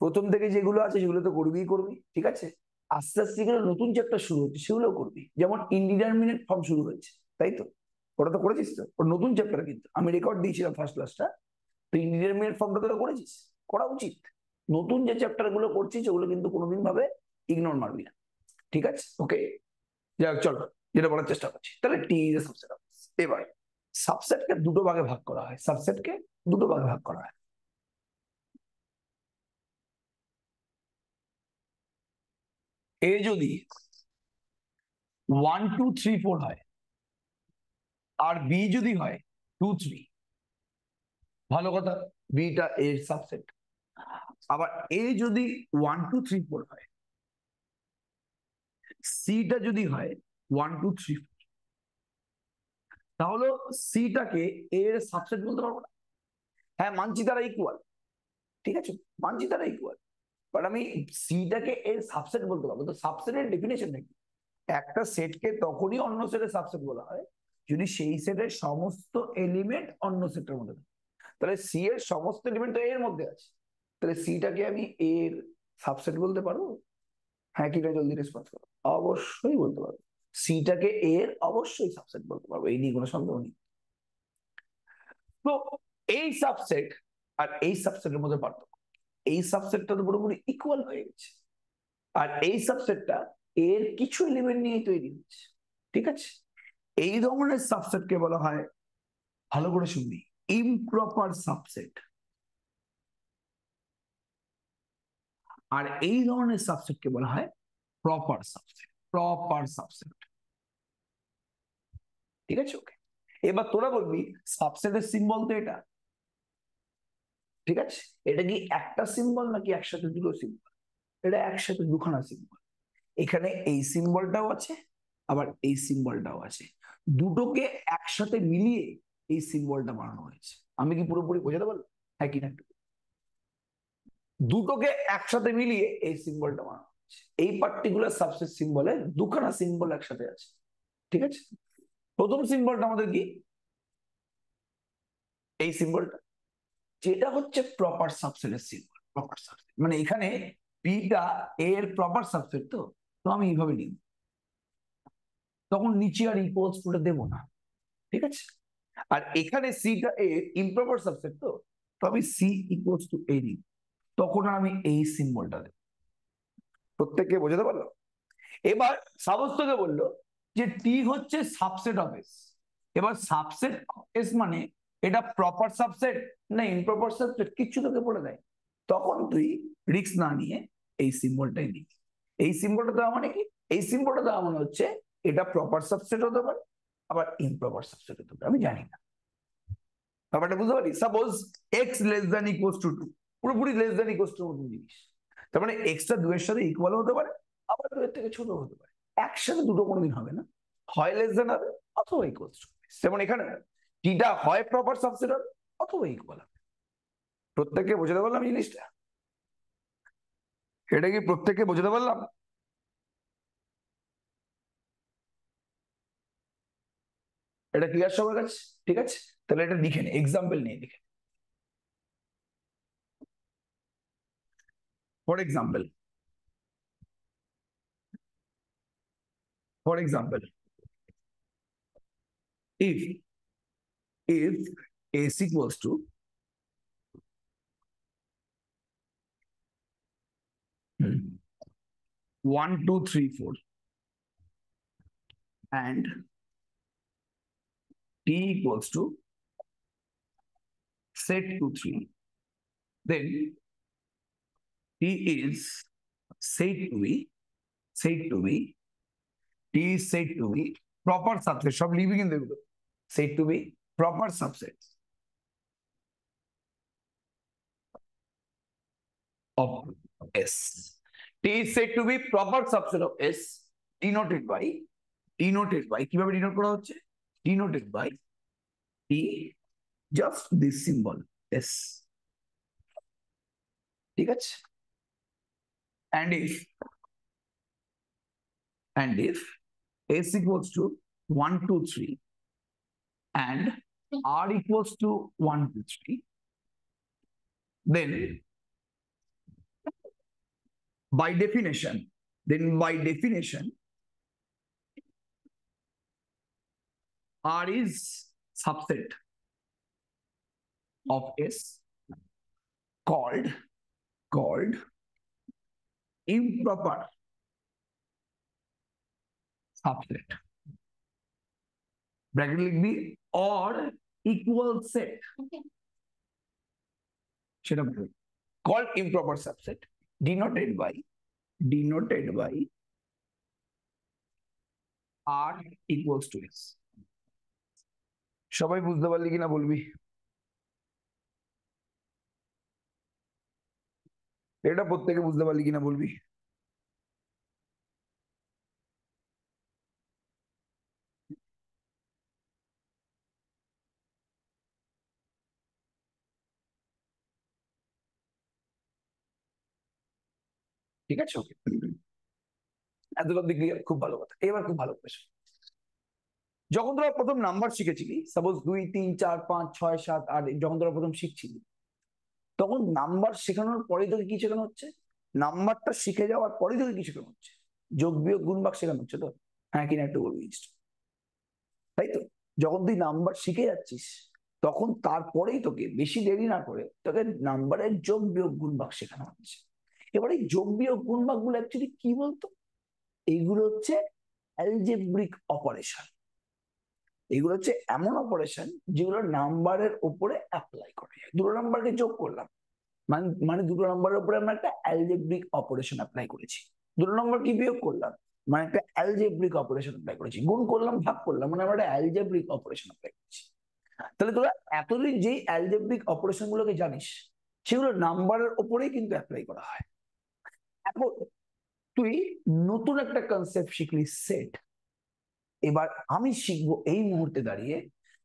প্রথম থেকে যেগুলো আছে সেগুলো তো করবিই করবি, ঠিক আছে? আস্তে আস্তে যেগুলো নতুন চ্যাপ্টার শুরু হচ্ছে সেগুলো করবি। যেমন ইনডিটারমিনেট ফর্ম শুরু হয়েছে, তাই তো? ওটা তো করেছিস তো? ওর নতুন চ্যাপ্টার কিন্তু। আমি রেকর্ড দিয়েছিলাম ফার্স্ট ক্লাসটা তো ইনডিটারমিনেট ফর্মটা তো করেছিস? করা উচিত। নতুন যে চ্যাপ্টারগুলো করছিস ওগুলো কিন্তু কোনোদিন ভাবে ইগনোর মারবি না। ঠিক আছে? ওকে যাক চলো। যেটা বলার চেষ্টা করছি। তাহলে টি ইজ সাবসেট অফ এবার সাবসেটকে দুটো ভাগে ভাগ করা হয়। সাবসেটকে দুটো ভাগে ভাগ করা হয়। এ যদি ওয়ান টু থ্রি ফোর হয়, আর বি যদি হয় টু থ্রি ভালো কথা বিটা এর সাবসেট আবার এ যদি ওয়ান টু থ্রি ফোর হয় সিটা যদি হয় ওয়ান টু থ্রি ফোর তাহলে সিটাকে এর সাবসেট বলতে পারব না? হ্যাঁ মানছি তারা ইকুয়াল ঠিক আছে? মানছি তারা ইকুয়াল বাট আমি সিটাকে এর সাবসেট বলতে পারব। তো সাবসেটের ডেফিনেশন নাকি একটা সেটকে তখনই অন্য সেটের সাবসেট বলা হয়, যদি সেই সেটের সমস্ত এলিমেন্ট অন্য সেটের মধ্যে থাকে। তাহলে সি এর সমস্ত এলিমেন্ট এর মধ্যে আছে। তাহলে সিটাকে আমি এর সাবসেট বলতে পারব? হ্যাঁ কিনা জলদি রেসপন্স করো। অবশ্যই বলতে পারব। সিটাকে এর অবশ্যই সাবসেট বলতে পারব। এই নিয়ে কোনো সন্দেহ নেই। তো এই সাবসেট আর এই সাবসেটের মধ্যে পার্থক্য। এই সাবসেটটা তো পুরোপুরি ইকুয়াল হয়ে গেছে। আর এই সাবসেটটা এর কিছু এলিমেন্ট নিয়ে তৈরি হচ্ছে, ঠিক আছে? এই ধরনের সাবসেটকে বলা হয়, ভালো করে শুনবি ইমপ্রপার সাবসেট আর এই ধরনের সাবসেটকে বলা হয় প্রপার সাবসেট প্রপার সাবসেট ঠিক আছে? ওকে এবার তোরা বলবি সাবসেটের সিম্বল তো এটা। ঠিক আছে? এটা কি একটা সিম্বল নাকি একসাথে দুটো সিম্বল এটা একসাথে দুখানা সিম্বল এখানে এই সিম্বলটাও আছে, আবার এই সিম্বলটাও আছে। দুটোকে একসাথে মিলিয়ে এই সিম্বলটা বানানো হয়েছে। আমি কি পুরোপুরি বোঝাতে পারলাম? হ্যাঁ কি না? দুটোকে একসাথে মিলিয়ে এই সিম্বলটা বানানো হয়েছে। এই পার্টিকুলার সাবসেট সিম্বলে দুখানা সিম্বল একসাথে আছে। ঠিক আছে? প্রথম সিম্বলটা আমাদের কি? এই সিম্বলটা যেটা হচ্ছে প্রপার সাবসেটের সিম্বল প্রপার সাবসেট মানে এখানে পিটা এর প্রপার সাবসেট তো তো আমি এইভাবে নিব। তখন নিচে আর ইকুয়ালস টুটা দেবো না, ঠিক আছে? আর এখানে সিটা এ ইমপ্রপার সাবসেট তো তো আমি সি ইকুয়ালস টু এ নিব। তখন আমি এই সিম্বলটা দেব। প্রত্যেককে বোঝাতে পারল? এবার সাবস্তকে বলল যে টি হচ্ছে সাবসেট অফ এস এবার সাবসেট অফ এস মানে এটা প্রপার সাবসেট না ইমপ্রপার সাবসেট কিচ্ছু তোকে বলে দেয়। তখন তুই রিক্স না নিয়ে এই সিম্বলটাই নিবি এই সিম্বলটা দেওয়া মানে কি? এই সিম্বলটা দেওয়া মানে হচ্ছে এটা প্রপার সাবসেট হতে পারে, আবার ইমপ্রপার সাবসেট হতে পারে। আমি জানি না। ব্যাপারটা বুঝতে পারি suppose X less than equals to two পুরোপুরি লেস দ্যান ইকুয়ালস টু মতন জিনিস। তার মানে এক্সটা দুয়ের সাথে ইকুয়াল হতে পারে, আবার দুয়ের থেকে ছোট হতে পারে। একসাথে দুটো কোনোদিন হবে না। হয় লেস দ্যান হবে, অথবা ইকুয়ালস টু যেমন এখানে টিটা হয় প্রপার সাবসেট হবে অথবা ইকুয়াল হবে। প্রত্যেককে বোঝাতে পারলাম জিনিসটা? এটা কি প্রত্যেককে বোঝাতে পারলাম? এটা ক্লিয়ার সবার কাছে? ঠিক আছে? তাহলে এটা লিখে নে এক্সাম্পল নিয়ে লিখে for example for example if if a equals to one two three four. 1, 2, 3, 4 and T equals to set to 3 then T is set to be set to be T is set to be proper subset of living in the set to be proper subsets of S. T is said to be proper subset of S denoted by denoted by কীভাবে ডিনোট করা হচ্ছে denoted by T just this symbol S ঠিক আছে and if and if S equals to 1 2 3 and R equals to 1 to 3, then by definition, then by definition, R is subset of S called called improper subset. Bracket like be or equal set বলবি called improper subset denoted by denoted by r equals to s সবাই বুঝতে পারলি কিনা বলবি এটা প্রত্যেকে বুঝতে পারলি কিনা বলবি ঠিক আছে? ওকে। এতটা ক্লিয়ার খুব ভালো কথা। এবার খুব ভালো question. যখন তোরা প্রথম নাম্বার শিখেছিলি সাপোজ দুই, তিন, চার, পাঁচ, ছয়, সাত, আট যখন তোরা প্রথম শিখছিলি, তখন নাম্বার শেখানোর পরে তোকে কি শেখানো হচ্ছে? নাম্বারটা শিখে যাওয়ার পরে তোকে কি শেখানো হচ্ছে? যোগ, বিয়োগ গুণ ভাগ শেখানো হচ্ছে তো হ্যাঁ কিনা একটু বলবি তাই তো? যখন তুই নাম্বার শিখে যাচ্ছিস, তখন তারপরেই তোকে, বেশি দেরি না করে তোকে নাম্বারের যোগ, বিয়োগ গুণ ভাগ শেখানো হচ্ছে। এবার এই যোগ বিয়োগ গুণ ভাগগুলো অ্যাকচুয়ালি কি বলতো? এইগুলো হচ্ছে অ্যালজেব্রিক অপারেশন এগুলো হচ্ছে এমন অপারেশন যেগুলো নাম্বারের উপরে অ্যাপ্লাই করে। দুটো নাম্বারকে যোগ করলাম। মানে মানে দুটো নাম্বারের উপরে আমরা একটা অ্যালজেব্রিক অপারেশন অ্যাপ্লাই করেছি। দুটো নম্বর কি বিয়োগ করলাম? মানে একটা অ্যালজেব্রিক অপারেশন অ্যাপ্লাই করেছি। গুণ করলাম, ভাগ করলাম মানে আমরা একটা অ্যালজেব্রিক অপারেশন অ্যাপ্লাই করেছি। তাহলে তোরা এতদিন যেই অ্যালজেব্রিক অপারেশন গুলোকে জানিস, সেগুলো নাম্বারের উপরেই কিন্তু অ্যাপ্লাই করা হয়। এখন তুই নতুন একটা কনসেপ্ট শিখলি সেট এবার আমি শিখব এই মুহূর্তে দাঁড়িয়ে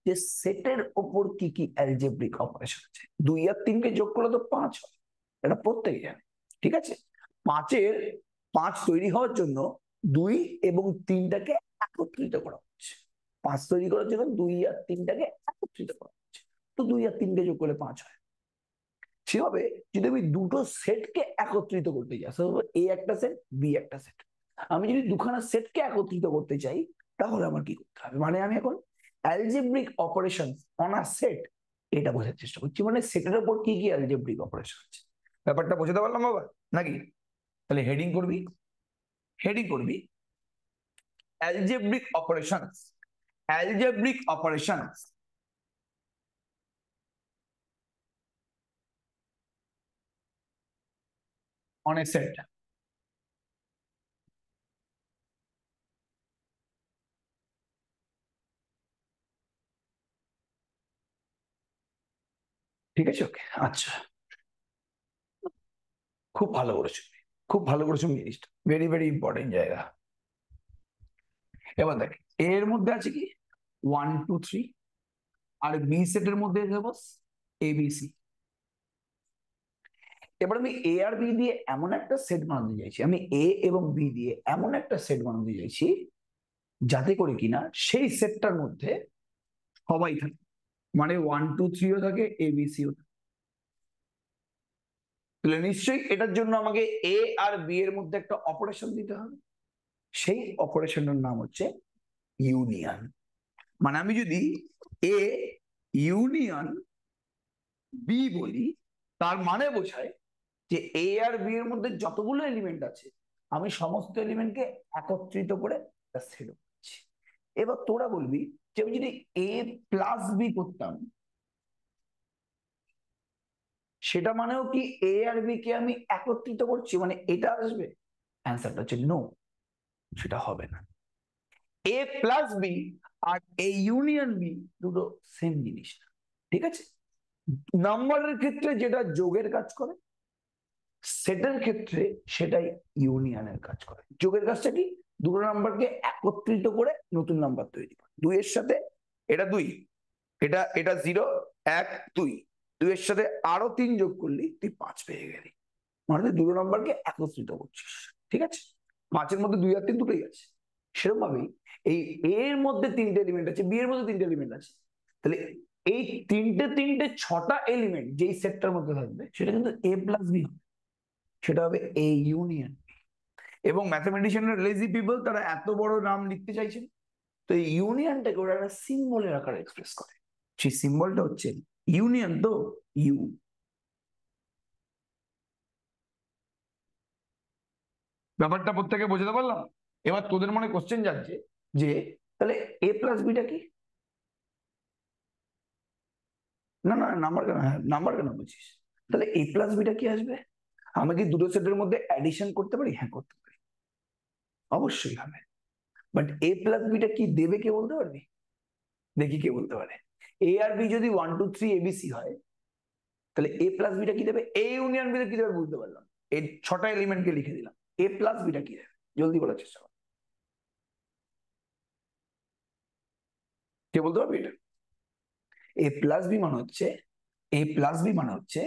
যে সেটের ওপর কি কি অ্যালজেব্রিক অপারেশন আছে। দুই আর তিনকে যোগ করলে তো পাঁচ হয়। এটা প্রত্যেকে জানে, ঠিক আছে? পাঁচের, পাঁচ তৈরি হওয়ার জন্য দুই এবং তিনটাকে একত্রিত করা হচ্ছে। পাঁচ তৈরি করার জন্য দুই আর তিনটাকে একত্রিত করা হচ্ছে। তো দুই আর তিনকে যোগ করলে পাঁচ হয়। সেভাবে যদি আমি দুটো সেটকে একত্রিত করতে চাই এ একটা সেট বি একটা সেট আমি যদি দুখানা সেটকে একত্রিত করতে চাই, তাহলে আমার কি করতে হবে? মানে আমি এখন algebraic operation on a set এটা বোঝার চেষ্টা করছি। মানে সেটের উপর কি কি অ্যালজেব্রিক অপারেশন আছে? ব্যাপারটা বোঝাতে পারলাম বাবা? নাকি? তাহলে হেডিং করবি। হেডিং করবি। Algebraic operations algebraic operations on a set. আচ্ছা। খুব ভালো করেছ। খুব ভালো করেছ জিনিসটা। ভেরি ভেরি ইম্পর্টেন্ট জায়গা। এবার দেখ, এর মধ্যে আছে কি? ওয়ান টু থ্রি আর বি সেটের মধ্যে দেবো এ বি সি এবার আমি এ আর বি দিয়ে এমন একটা সেট বানাতে চাইছি। আমি এ এবং বি দিয়ে এমন একটা সেট বানাতে চাইছি যাতে করে কিনা সেই সেটটার মধ্যে সবাই থাকে। মানে ওয়ান টু থ্রিও থাকে এ বি সিও থাকে। নিশ্চয়ই এটার জন্য আমাকে এ আর বি এর মধ্যে একটা অপারেশন দিতে হবে। সেই অপারেশনের নাম হচ্ছে ইউনিয়ন মানে আমি যদি এ ইউনিয়ন বি বলি, তার মানে বোঝায় যে এ আর বি এর মধ্যে যতগুলো এলিমেন্ট আছে, আমি সমস্ত এলিমেন্টকে একত্রিত করে সেট করছি। এবার তোরা বলবি যে আমি যদি এ প্লাস বি করতাম, সেটা মানেও কি এ আর বি কে আমি একত্রিত করছি? মানে এটা আসবে? অ্যান্সারটা হচ্ছে নো সেটা হবে না। এ প্লাস বি আর এ ইউনিয়ন বি দুটো সেম জিনিস ঠিক আছে? নাম্বারের ক্ষেত্রে যেটা যোগের কাজ করে সেটের ক্ষেত্রে সেটাই ইউনিয়নের কাজ করে। যোগের কাজটা কি? দুটো নাম্বারকে একত্রিত করে নতুন নাম্বার তৈরি করে। দুইয়ের সাথে এটা দুই, এটা এটা জিরো, এক, দুই। দুইয়ের সাথে আরও তিন যোগ করলি তুই পাঁচ পেয়ে গেলি। মানে দুটো নাম্বারকে একত্রিত করছিস, ঠিক আছে? পাঁচের মধ্যে দুই আর তিন দুটোই আছে। সেরকম ভাবেই এই এর মধ্যে তিনটে এলিমেন্ট আছে, বি এর মধ্যে তিনটে এলিমেন্ট আছে। তাহলে এই তিনটে তিনটে, ছটা এলিমেন্ট যেই সেটটার মধ্যে থাকবে, সেটা কিন্তু এ প্লাস বি সেটা হবে এ ইউনিয়ন এবং ম্যাথমেটিশিয়ানরা লেজি পিপল তারা এত বড় নাম লিখতে চাইছেন, তো এই ইউনিয়নটাকে ওরা একটা সিম্বলের আকারে এক্সপ্রেস করে। সেই সিম্বলটা হচ্ছে ইউনিয়ন তো ইউ ব্যাপারটা প্রত্যেকে বোঝাতে পারলাম? এবার তোদের মনে কোশ্চেন যাচ্ছে যে, তাহলে এ প্লাস বিটা কি? না না নাম্বার কেন হ্যাঁ নাম্বার কেন বলছিস? তাহলে এ প্লাস বিটা কি আসবে? আমি কি দুটো সেটের মধ্যে অ্যাডিশন করতে পারি? হ্যাঁ করতে পারি। অবশ্যই হবে। বাট এ প্লাস বিটা কি দেবে কে বলতে পারবি? দেখি কে বলতে পারে। এ আর বি যদি ওয়ান টু থ্রি এবিসি হয়, তাহলে এ প্লাস বিটা কি দেবে? এ ইউনিয়ন বিটা কি দেবে? বুঝতে পারলাম। এই ছটা এলিমেন্টকে লিখে দিলাম। এ প্লাস বিটা কি দেবে? জলদি বলার চেষ্টা কর। কে বলতে পারবি এটা? এ প্লাস বি মানে হচ্ছে এ প্লাস বি মানে হচ্ছে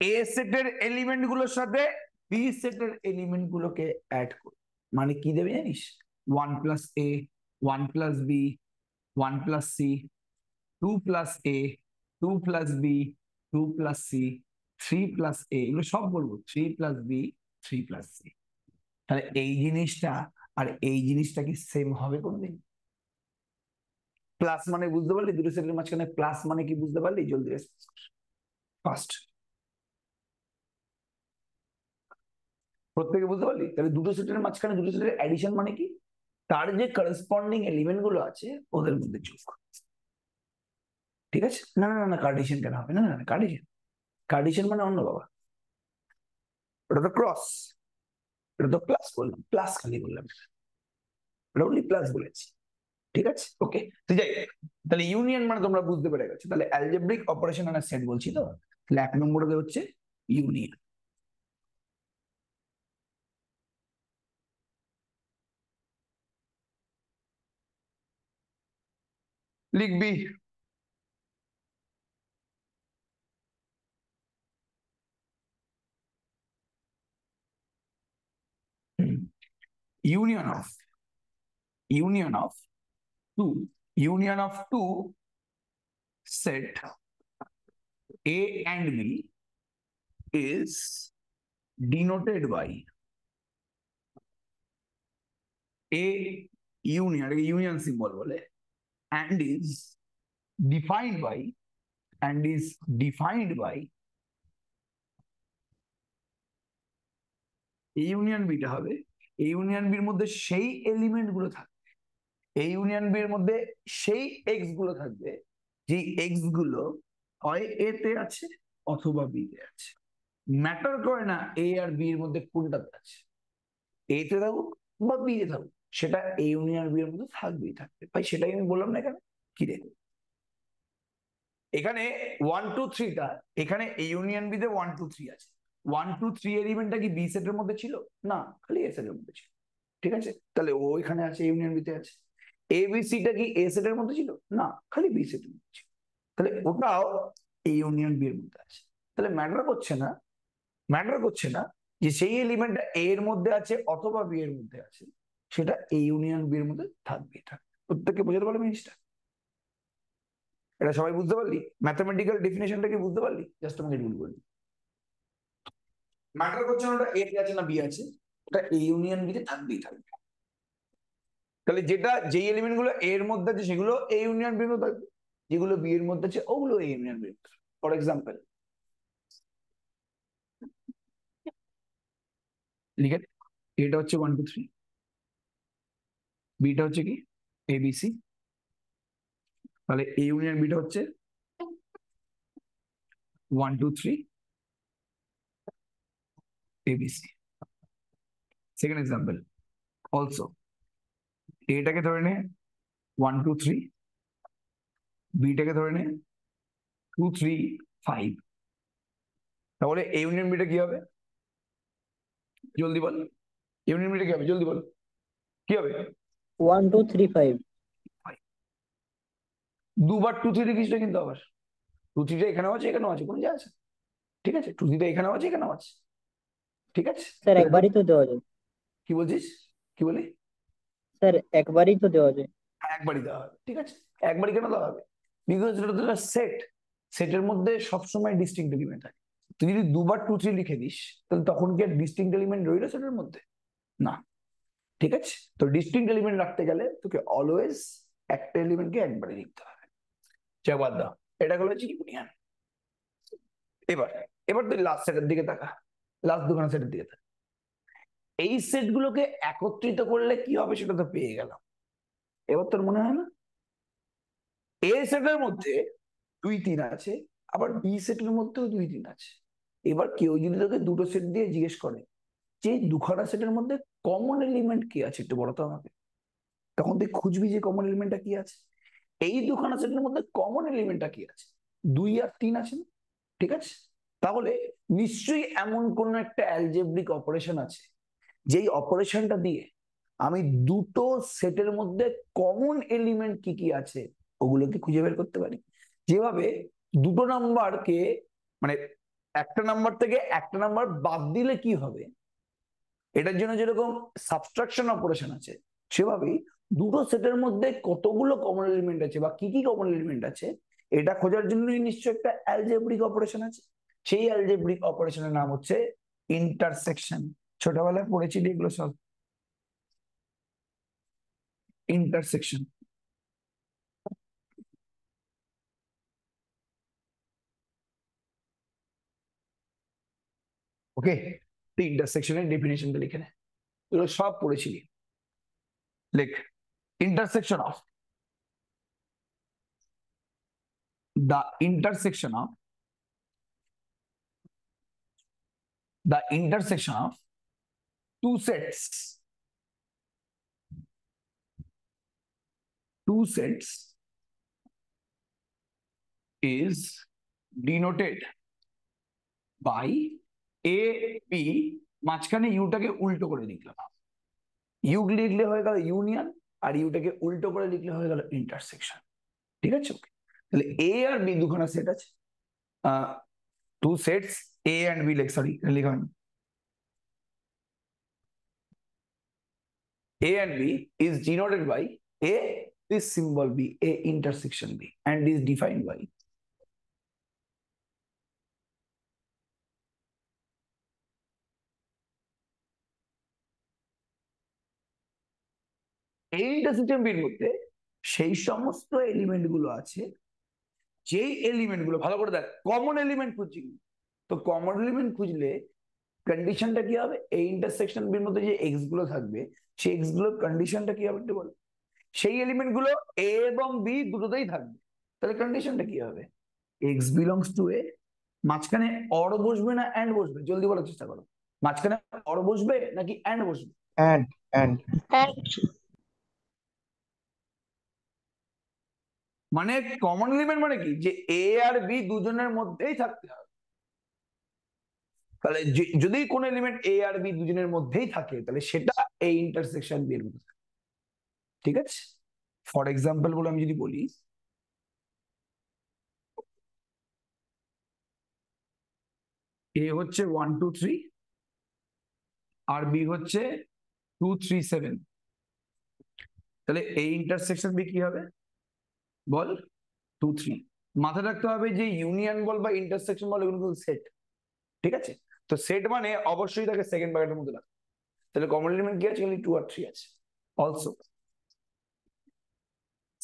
এ সেটের এলিমেন্টগুলোর সাথে বি সেটের এলিমেন্ট গুলোকে অ্যাড করে। মানে কি দেবে জানিস? One plus A one plus B one plus C two plus A two plus B two plus C three plus A এগুলো সব বলব। Three plus B three plus C তাহলে এই জিনিসটা আর এই জিনিসটা কি সেম হবে কোনদিন? প্লাস মানে বুঝতে পারলি? দুটো সেটের মাঝখানে প্লাস মানে কি বুঝতে পারলি? জলদি ফার্স্ট প্রত্যেকে বুঝতে পারলি? তাহলে দুটো সেটের মাঝখানে দুটো সেটের অ্যাডিশন মানে কি? তার যে করসপন্ডিং এলিমেন্টগুলো আছে, ওদের মধ্যে যোগ। ঠিক আছে? না না না কার্ডিশন কেন হবে? না না কার্ডিশন কার্ডিশন মানে অন্য বাবা। ওটা তো ক্রস এটা তো প্লাস বললাম। প্লাস খালি বললাম। ওটা অনলি প্লাস বলেছি। ঠিক আছে? ওকে তো যাই তাহলে ইউনিয়ন মানে তোমরা বুঝতে পেরে গেছো। তাহলে অ্যালজেব্রিক অপারেশন আর সেট বলছি তো? তাহলে এক নম্বরে হচ্ছে union league B. Union of union of two union of two set A and B is denoted by A union union symbol बोले and is defined by, and is defined by এই ইউনিয়ন বিটা হবে। এই ইউনিয়ন বির মধ্যে সেই এলিমেন্টগুলো থাকবে এই ইউনিয়ন বির মধ্যে সেই এক্সগুলো থাকবে যে এক্সগুলো হয় এ তে আছে অথবা বি তে আছে। ম্যাটার করে না এ আর বি এর মধ্যে কোনটাতে আছে। এ তে থাকুক বা বি তে থাকুক। সেটা এ ইউনিয়ন বি এর মধ্যে থাকবেই, থাকবে। ভাই, সেটাই আমি বললাম না এখানে। কি রে? এখানে ওয়ান টু থ্রিটা এখানে এ ইউনিয়ন বি তে ওয়ান টু থ্রি আছে ওয়ান টু থ্রি এলিমেন্টটা কি বি সেটের মধ্যে ছিল? না, খালি এ সেটের মধ্যে ছিল। ঠিক আছে? তাহলে ও এখানে আছে ইউনিয়ন বিতে আছে। এ বি সিটা কি এ সেটের মধ্যে ছিল? না, খালি বি সেটের মধ্যে ছিল। তাহলে ওটাও এ ইউনিয়ন বি এর মধ্যে আছে। তাহলে ম্যাটার করছে না ম্যাটার করছে না যে সেই এলিমেন্টটা এ এর মধ্যে আছে অথবা বি এর মধ্যে আছে। সেটা এই ইউনিয়ন বি এর মধ্যে থাকবে থাকবে প্রত্যেককে বোঝাতে পারবে জিনিসটা? এটা সবাই বুঝতে পারলি? ম্যাথামেটিক্যাল ডেফিনেশনটা কি বুঝতে পারলি? জাস্ট আমাকে একটু বলি ম্যাটার করছে ওটা এ আছে না বি আছে? ওটা এ ইউনিয়ন বি তে থাকবেই, থাকবে। তাহলে যেটা, যেই এলিমেন্টগুলো এর মধ্যে আছে, সেগুলো এ ইউনিয়ন বি এর মধ্যে থাকবে। যেগুলো বি এর মধ্যে আছে, ওগুলো A union B for example লিখে এটা হচ্ছে ওয়ান টু থ্রি বিটা হচ্ছে কি? এবিসি তাহলে এ ইউনিয়ন বিটা হচ্ছে one two three ABC second example also এটাকে ধরে নে ওয়ান টু থ্রি বিটাকে ধরে নে টু থ্রি ফাইভ তাহলে এই ইউনিয়ন বিটা কি হবে? জলদি বল। ইউনিয়ন বিটা কি হবে? জলদি বল। কি হবে? ওয়ান টু থ্রি ফাইভ দুবার টু থ্রি লিখিসটা কিন্তু আবার। টু থ্রিটা এখানেও আছে এখানেও আছে কোনো যা আছে। ঠিক আছে? টু থ্রিটা এখানেও আছে এখানেও আছে। ঠিক আছে? স্যার একবারই তো দেওয়া যায়। কি বলছিস? কি বলি? স্যার একবারই তো দেওয়া যায়। হ্যাঁ, একবারই দেওয়া হবে। ঠিক আছে? একবারই কেন দেওয়া হবে? বিকজ এটা তো সেট সেটের মধ্যে সবসময় ডিস্টিংক্ট এলিমেন্ট থাকে। তুই যদি দুবার টু থ্রি লিখে দিস তাহলে তখন কি আর ডিস্টিংক্ট এলিমেন্ট রইল সেটের মধ্যে? না। ঠিক আছে? তো ডিস্টিংক্ট এলিমেন্ট রাখতে গেলে তোকে অলওয়েজ একটা এলিমেন্টকে একবারে লিখতে হবে। বাদ দাও এটা হলো ইউনিয়ন এবার এবার তুই লাস্ট সেটের দিকে তাকা। লাস্ট দুখানা সেটের দিকে তাকা। এই সেট গুলোকে একত্রিত করলে কি হবে সেটা তো পেয়ে গেলাম। এবার তোর মনে হয় না? এ সেটের মধ্যে দুই তিন আছে, আবার বি সেটের মধ্যেও দুই তিন আছে। এবার কেউ যদি তোকে দুটো সেট দিয়ে জিজ্ঞেস করে যে দুখানা সেটের মধ্যে কমন এলিমেন্ট কি আছে একটু বলো তো আমাকে? তখন তুই খুঁজবি যে কমন এলিমেন্টটা কি আছে। এই দুখানা সেটের মধ্যে কমন এলিমেন্টটা কি আছে? দুই আর তিন আছে ঠিক আছে? তাহলে নিশ্চয়ই এমন কোন একটা অ্যালজেব্রিক অপারেশন আছে, যেই অপারেশনটা দিয়ে আমি দুটো সেটের মধ্যে কমন এলিমেন্ট কি কি আছে ওগুলোকে খুঁজে বের করতে পারি। যেভাবে দুটো নাম্বারকে মানে একটা নাম্বার থেকে একটা নাম্বার বাদ দিলে কি হবে? এটার জন্য যেরকম সাবস্ট্রাকশন অপারেশন আছে, সেভাবেই দুটো সেটের মধ্যে কতগুলো কমন এলিমেন্ট আছে বা কি কি কমন এলিমেন্ট আছে, এটা খোঁজার জন্যই নিশ্চয় একটা অ্যালজেব্রিক অপারেশন আছে। সেই অ্যালজেব্রিক অপারেশনের নাম হচ্ছে ইন্টারসেকশন ছোটবেলায় পড়েছিলি এগুলো সব। ইন্টারসেকশন ওকে তো ইন্টারসেকশনের ডেফিনেশনটা লিখে নে এগুলো সব পড়েছিলি লেখ intersection of the intersection of the intersection of two sets two sets is denoted by a, b, মাঝখানে ইউটাকে উল্টো করে লিখলাম। ইউ লিখলে হয়ে গেল ইউনিয়ন আর ইউটাকে উল্টো করে লিখলে হয়ে গেল ইন্টারসেকশন ঠিক আছে? ওকে তাহলে এ আর বি দুখানা সেট আছে। Two sets A and B লেখ সরি লেখা হয়নি A and B is denoted by A, this symbol B, A intersection B, and is defined by এই ইন্টারসেকশন বির মধ্যে সেই সমস্ত এলিমেন্টগুলো আছে। যেই এলিমেন্টগুলো ভালো করে দেখ কমন এলিমেন্ট খুঁজছি। তো কমন এলিমেন্ট খুঁজলে কন্ডিশনটা কি হবে? এই ইন্টারসেকশন বির মধ্যে যে এক্সগুলো থাকবে সেই এক্সগুলোর কন্ডিশনটা কি হবে একটু বল। সেই এলিমেন্টগুলো এ এবং বি দুটোতেই থাকবে। তাহলে কন্ডিশনটা কি হবে? এক্স বিলংস টু এ মাঝখানে অর বসবে না অ্যান্ড বসবে? জলদি বলার চেষ্টা করো। মাঝখানে অর বসবে নাকি অ্যান্ড বসবে? and. And. মানে কমন এলিমেন্ট মানে কি? যে এ আর বি দুজনের মধ্যেই থাকতে হবে। তাহলে যদি কোন এলিমেন্ট এ আর বি দুজনের মধ্যেই থাকে, তাহলে সেটা এই ইন্টারসেকশন বি এর মধ্যে। ঠিক আছে? ফর এক্সাম্পল বলে আমি যদি বলি এ হচ্ছে ওয়ান টু থ্রি আর বি হচ্ছে টু থ্রি সেভেন তাহলে এই ইন্টারসেকশন বি কি হবে? বল। টু থ্রি মাথায় রাখতে হবে যে ইউনিয়ন বল বা ইন্টারসেকশন বল এগুলো কিন্তু সেট ঠিক আছে? তো সেট মানে অবশ্যই তাকে সেকেন্ড ব্র্যাকেটের মধ্যে রাখতে তাহলে কমন এলিমেন্ট কি আছে? টু আর থ্রি আছে। অলসো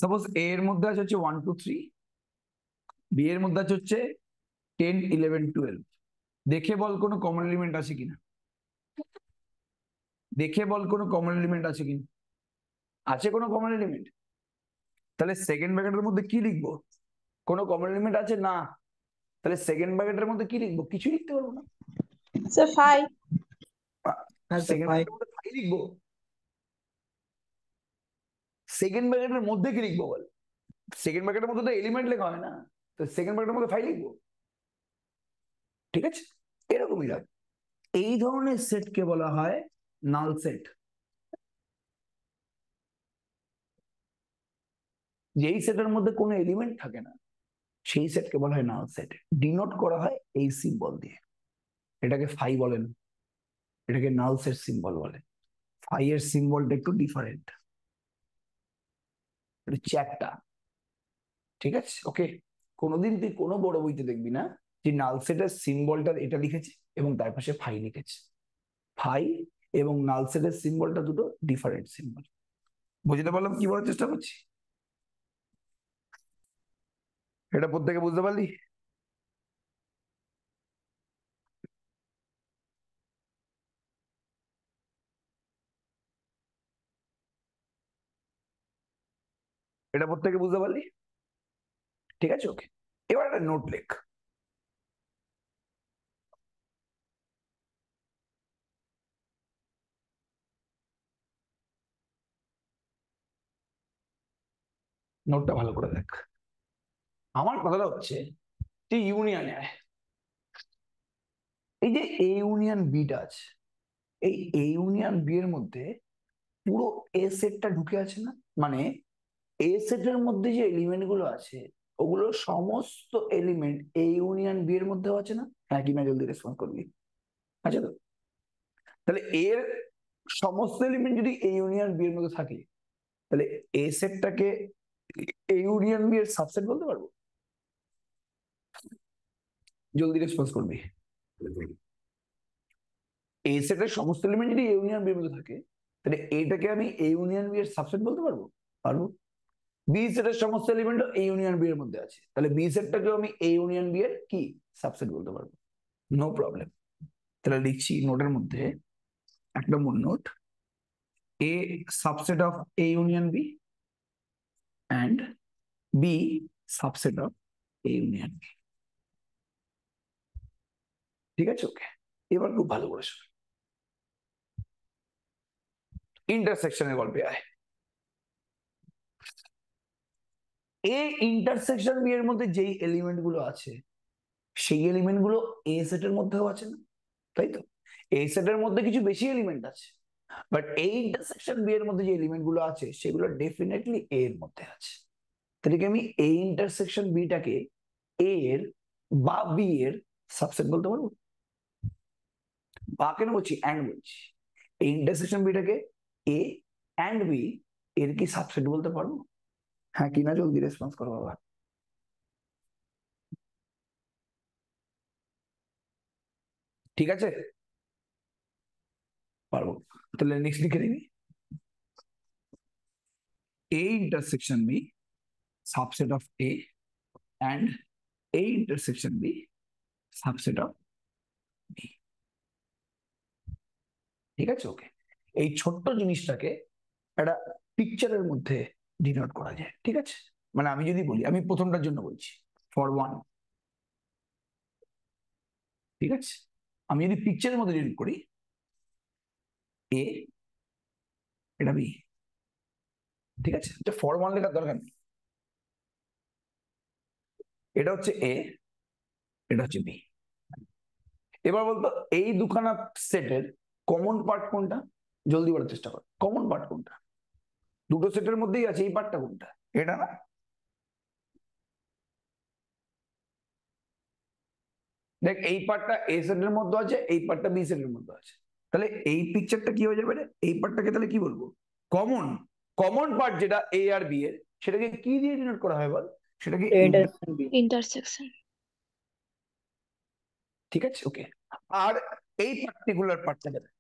সাপোজ এ এর মধ্যে আছে হচ্ছে ওয়ান টু থ্রি বি এর মধ্যে আছে হচ্ছে টেন ইলেভেন টুয়েলভ দেখে বল কোনো কমন এলিমেন্ট আছে কিনা। দেখে বল কোনো কমন এলিমেন্ট আছে কিনা। আছে কোনো কমন এলিমেন্ট তাহলে সেকেন্ড ব্র্যাকেটের মধ্যে কি লিখব? কোনো কমন এলিমেন্ট আছে? না। তাহলে সেকেন্ড ব্র্যাকেটের মধ্যে কি লিখব? কিছু লিখতে পারব না। স্যার সেকেন্ড ব্র্যাকেটের ফাই লিখব? সেকেন্ড ব্র্যাকেটের মধ্যে কি লিখব বল? সেকেন্ড ব্র্যাকেটের মধ্যে তো এলিমেন্ট লেখা হয় না। তো সেকেন্ড ব্র্যাকেটের মধ্যে ফাই লিখব? ঠিক আছে? এরকমই হয়। এই ধরনের সেটকে বলা হয় নাল সেট যেই সেটের মধ্যে কোনো এলিমেন্ট থাকে না, সেই সেটকে বলা হয় নাল সেট ডিনোট করা হয় এই সিম্বল দিয়ে। এটাকে ফাই বলেন, এটাকে নাল সেট সিম্বল বলে। ফাই এর সিম্বলটা একটু ডিফারেন্ট চ্যাপটা। ঠিক আছে? ওকে কোনোদিন তুই কোনো বড় বইতে দেখবি না যে নাল সেটের সিম্বলটা এটা লিখেছে এবং তার পাশে ফাই লিখেছে। ফাই এবং নাল সেটের সিম্বলটা দুটো ডিফারেন্ট সিম্বল বুঝতে পারলাম কি বলার চেষ্টা করছি? এটা প্রত্যেকে বুঝতে পারলি? এটা প্রত্যেকে বুঝতে পারলি? ঠিক আছে ওকে এবার একটা নোট লেখ। নোটটা ভালো করে দেখ। আমার কথাটা হচ্ছে তুই ইউনিয়নে এই যে এ ইউনিয়ন বিটা আছে, এই এ ইউনিয়ন বি এর মধ্যে পুরো এ সেটটা ঢুকে আছে না? মানে এ সেটের মধ্যে যে এলিমেন্টগুলো আছে, ওগুলো সমস্ত এলিমেন্ট এ ইউনিয়ন বি এর মধ্যেও আছে না? হ্যাঁ কি না জলদি রেসপন্স করবি। আছে তো, তাহলে এর সমস্ত এলিমেন্ট যদি এ ইউনিয়ন বি এর মধ্যে থাকে, তাহলে এ সেটটাকে এ ইউনিয়ন বি এর সাবসেট বলতে পারব? জলদি রেসপন্স করবি এ সেটের সমস্ত এলিমেন্ট যদি এ ইউনিয়ন বি মধ্যে থাকে। তাহলে এটাকে আমি এ ইউনিয়ন বি এর সাবসেট বলতে পারব? পারব। বি সেটের সমস্ত এলিমেন্ট এ ইউনিয়ন বি এর মধ্যে আছে। তাহলে বি সেটটাকেও আমি এ ইউনিয়ন বি এর কি? সাবসেট বলতে পারব। নো প্রবলেম তাহলে লিখছি নোটের মধ্যে এক নম্বর note A subset of A union B and B subset of A union B ঠিক আছে? ওকে। এবার খুব ভালো করে শোন। ইন্টারসেকশনের গল্পে আয়। এ ইন্টারসেকশন বি এর মধ্যে যেই এলিমেন্টগুলো আছে, সেই এলিমেন্টগুলো এ সেটের মধ্যেও আছে না? তাই তো? এ সেটের মধ্যে কিছু বেশি এলিমেন্ট আছে বাট এই ইন্টারসেকশন বি এর মধ্যে যে এলিমেন্টগুলো আছে, সেগুলো ডেফিনেটলি এ এর মধ্যে আছে। তাহলে কি আমি এই ইন্টারসেকশন বিটাকে এ এর বা বি এর সাবসেট বলতে পারব? বা কেন বলছি অ্যান্ড বলছি। এই ইন্টারসেকশন বিটাকে এ অ্যান্ড বি এর কি সাবসেট বলতে পারব? হ্যাঁ কি না জলদি রেসপন্স করো বাবা। ঠিক আছে? পারব। তাহলে নেক্সট লিখে দিবি। A intersection B subset of A and A intersection B subset of B ঠিক আছে? ওকে এই ছোট্ট জিনিসটাকে একটা পিকচারের মধ্যে ডিনোট করা যায়, ঠিক আছে? মানে আমি যদি বলি, আমি প্রথমটার জন্য বলছি ফর ওয়ান ঠিক আছে? আমি যদি পিকচারের মধ্যে ডিনোট করি এ এটা বি ঠিক আছে? এটা ফর ওয়ান লেখার দরকার নেই। এটা হচ্ছে এ এটা হচ্ছে বি এবার বলতো, এই দুখানা সেটের কমন পার্ট কোনটা? জলদি বলার চেষ্টা কর। কমন পার্ট কোনটা? দুটো সেটের মধ্যেই আছে এই পার্টটা কোনটা? এটা না? দেখ এই পার্টটা এ সেটের মধ্যে আছে এই পার্টটা বি সেটের মধ্যে আছে। তাহলে এই পিকচারটা কি হয়ে যাবে রে? এই পার্টটাকে তাহলে কি বলব? কমন কমন পার্ট যেটা এ আর বি এর সেটাকে কি দিয়ে ডিনোট করা হয় বল? সেটাকে ইন্টারসেকশন ঠিক আছে? ওকে আর এই পার্টিকুলার পার্টটাকে দেখ।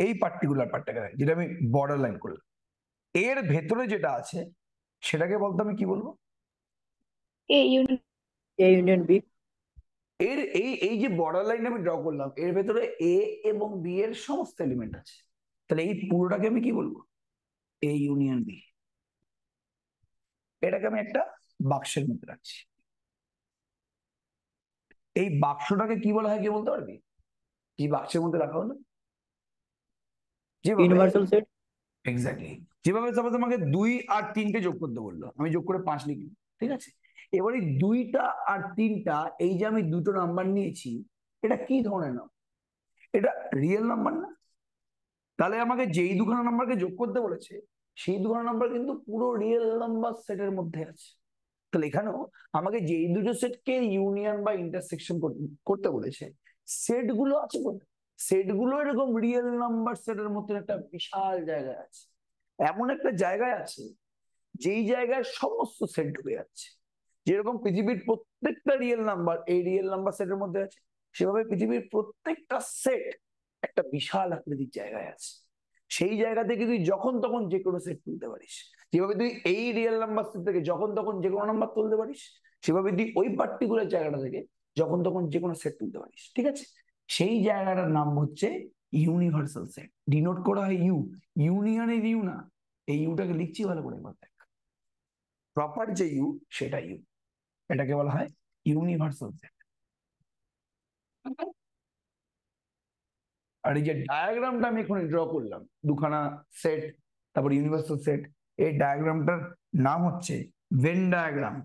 এই পার্টিকুলার পার্টটাকে যেটা আমি বর্ডার লাইন করলাম। এর ভেতরে যেটা আছে, সেটাকে বলতে আমি কি বলব? এ ইউনিয়ন বি এর এই এই যে বর্ডার লাইন আমি ড্র করলাম এর ভেতরে এ এবং বি এর সমস্ত এলিমেন্ট আছে। তাহলে এই পুরোটাকে আমি কি বলব? এ ইউনিয়ন বি এটাকে আমি একটা বাক্সের মধ্যে রাখছি। এই বাক্সটাকে কি বলা হয় কি বলতে পারবি? কি বাক্সের মধ্যে রাখা হলো? যেভাবে ইউনিভার্সাল সেট এক্স্যাক্টলি যেভাবে সাপোজ আমাকে দুই আর তিনটে যোগ করতে বলল আমি যোগ করে পাঁচ লিখি ঠিক আছে? এবার দুইটা আর তিনটা, এই যে আমি দুটো নাম্বার নিয়েছি, এটা কি ধরনের নাম এটা রিয়েল নাম্বার না? তাহলে আমাকে যেই দুখানা নাম্বারকে যোগ করতে বলেছে, সেই দুখানা নাম্বার কিন্তু পুরো রিয়েল নাম্বার সেটের মধ্যে আছে। তাহলে এখানেও আমাকে যেই দুটো সেটকে ইউনিয়ন বা ইন্টারসেকশন করতে বলেছে সেটগুলো আছে কোথায়? সেটগুলো এরকম রিয়েল নাম্বার সেটের মধ্যে একটা বিশাল জায়গায় আছে। এমন একটা জায়গায় আছে, যেই জায়গায় সমস্ত সেট ঢুকে যাচ্ছে। যেরকম পৃথিবীর প্রত্যেকটা রিয়েল নাম্বার এই রিয়েল নাম্বার সেটের মধ্যে আছে, সেভাবে পৃথিবীর প্রত্যেকটা সেট একটা বিশাল আকৃতির জায়গায় আছে। সেই জায়গা থেকে তুই যখন তখন যে কোনো সেট তুলতে পারিস। যেভাবে তুই এই রিয়েল নাম্বার সেট থেকে যখন তখন যে কোনো নাম্বার তুলতে পারিস, সেভাবে তুই ওই পার্টিকুলার জায়গাটা থেকে যখন তখন যে কোনো সেট তুলতে পারিস, ঠিক আছে? সেই জায়গাটার নাম হচ্ছে ইউনিভার্সাল সেট ডিনোট করা হয় ইউ ইউনিয়নের ইউ না। এই ইউটাকে লিখছি ভালো করে একবার দেখ। প্রপার যে ইউ সেটা ইউ এটাকে বলা হয় ইউনিভার্সাল সেট আর এই যে ডায়াগ্রামটা আমি এখন ড্র করলাম দুখানা সেট তারপর ইউনিভার্সাল সেট এই ডায়াগ্রামটার নাম হচ্ছে ভেন ডায়াগ্রাম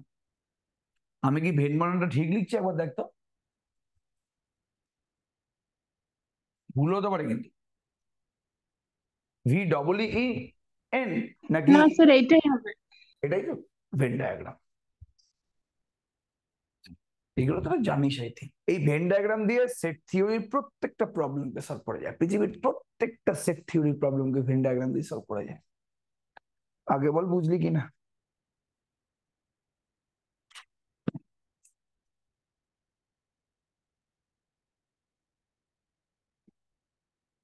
আমি কি ভেন বানানটা ঠিক লিখছি একবার দেখতো ভুল হতে পারে কিন্তু। ভি ডবল ই এন নাকি না স্যার এইটাই হবে। এটাই তো ভেন ডায়াগ্রাম এগুলো তো জানিস আই থিঙ্ক এই ভেন ডায়াগ্রাম দিয়ে সেট থিওরির প্রত্যেকটা প্রবলেমকে সলভ করা যায়। পৃথিবীর প্রত্যেকটা সেট থিওরির প্রবলেমকে ভেন ডায়াগ্রাম দিয়ে সলভ করা যায়। আগে বল, বুঝলি কিনা?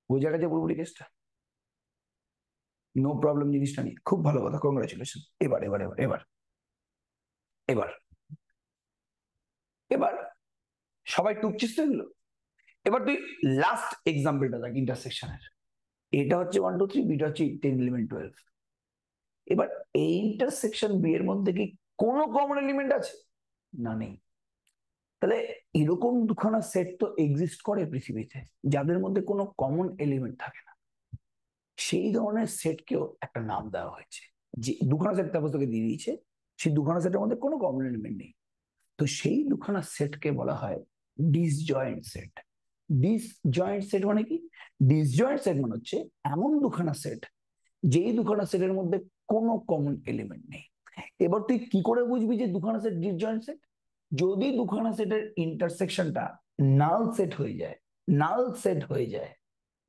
বোঝা গেছে পুরোপুরি কেসটা নো প্রবলেম জিনিসটা নিয়ে। খুব ভালো কথা কংগ্রাচুলেশন এবার এবার এবার এবার এবার। এবার সবাই টুকছিস তো এগুলো এবার তুই লাস্ট এক্সাম্পলটা দেখ ইন্টারসেকশনের এটা হচ্ছে ওয়ান টু থ্রি বিটা হচ্ছে টেন ইলেভেন টুয়েলভ এবার এই ইন্টারসেকশন বি এর মধ্যে কি কোনো কমন এলিমেন্ট আছে? না, নেই। তাহলে এরকম দুখানা সেট তো এক্সিস্ট করে পৃথিবীতে, যাদের মধ্যে কোনো কমন এলিমেন্ট থাকে না। সেই ধরনের সেটকেও একটা নাম দেওয়া হয়েছে। যে দুখানা সেট তারপর তোকে দিয়ে দিয়েছে, সেই দুখানা সেটের মধ্যে কোনো কমন এলিমেন্ট নেই। তো সেই দুখানা সেটকে বলা হয় ডিসজয়েন্ট সেট ডিসজয়েন্ট সেট মানে কি? ডিসজয়েন্ট সেট মানে হচ্ছে এমন দুখানা সেট যেই দুখানা সেটের মধ্যে কোনো কমন এলিমেন্ট নেই। এবার তুই কি করে বুঝবি যে দুখানা সেট ডিসজয়েন্ট সেট যদি দুখানা সেটের ইন্টারসেকশনটা নাল সেট হয়ে যায় নাল সেট হয়ে যায়,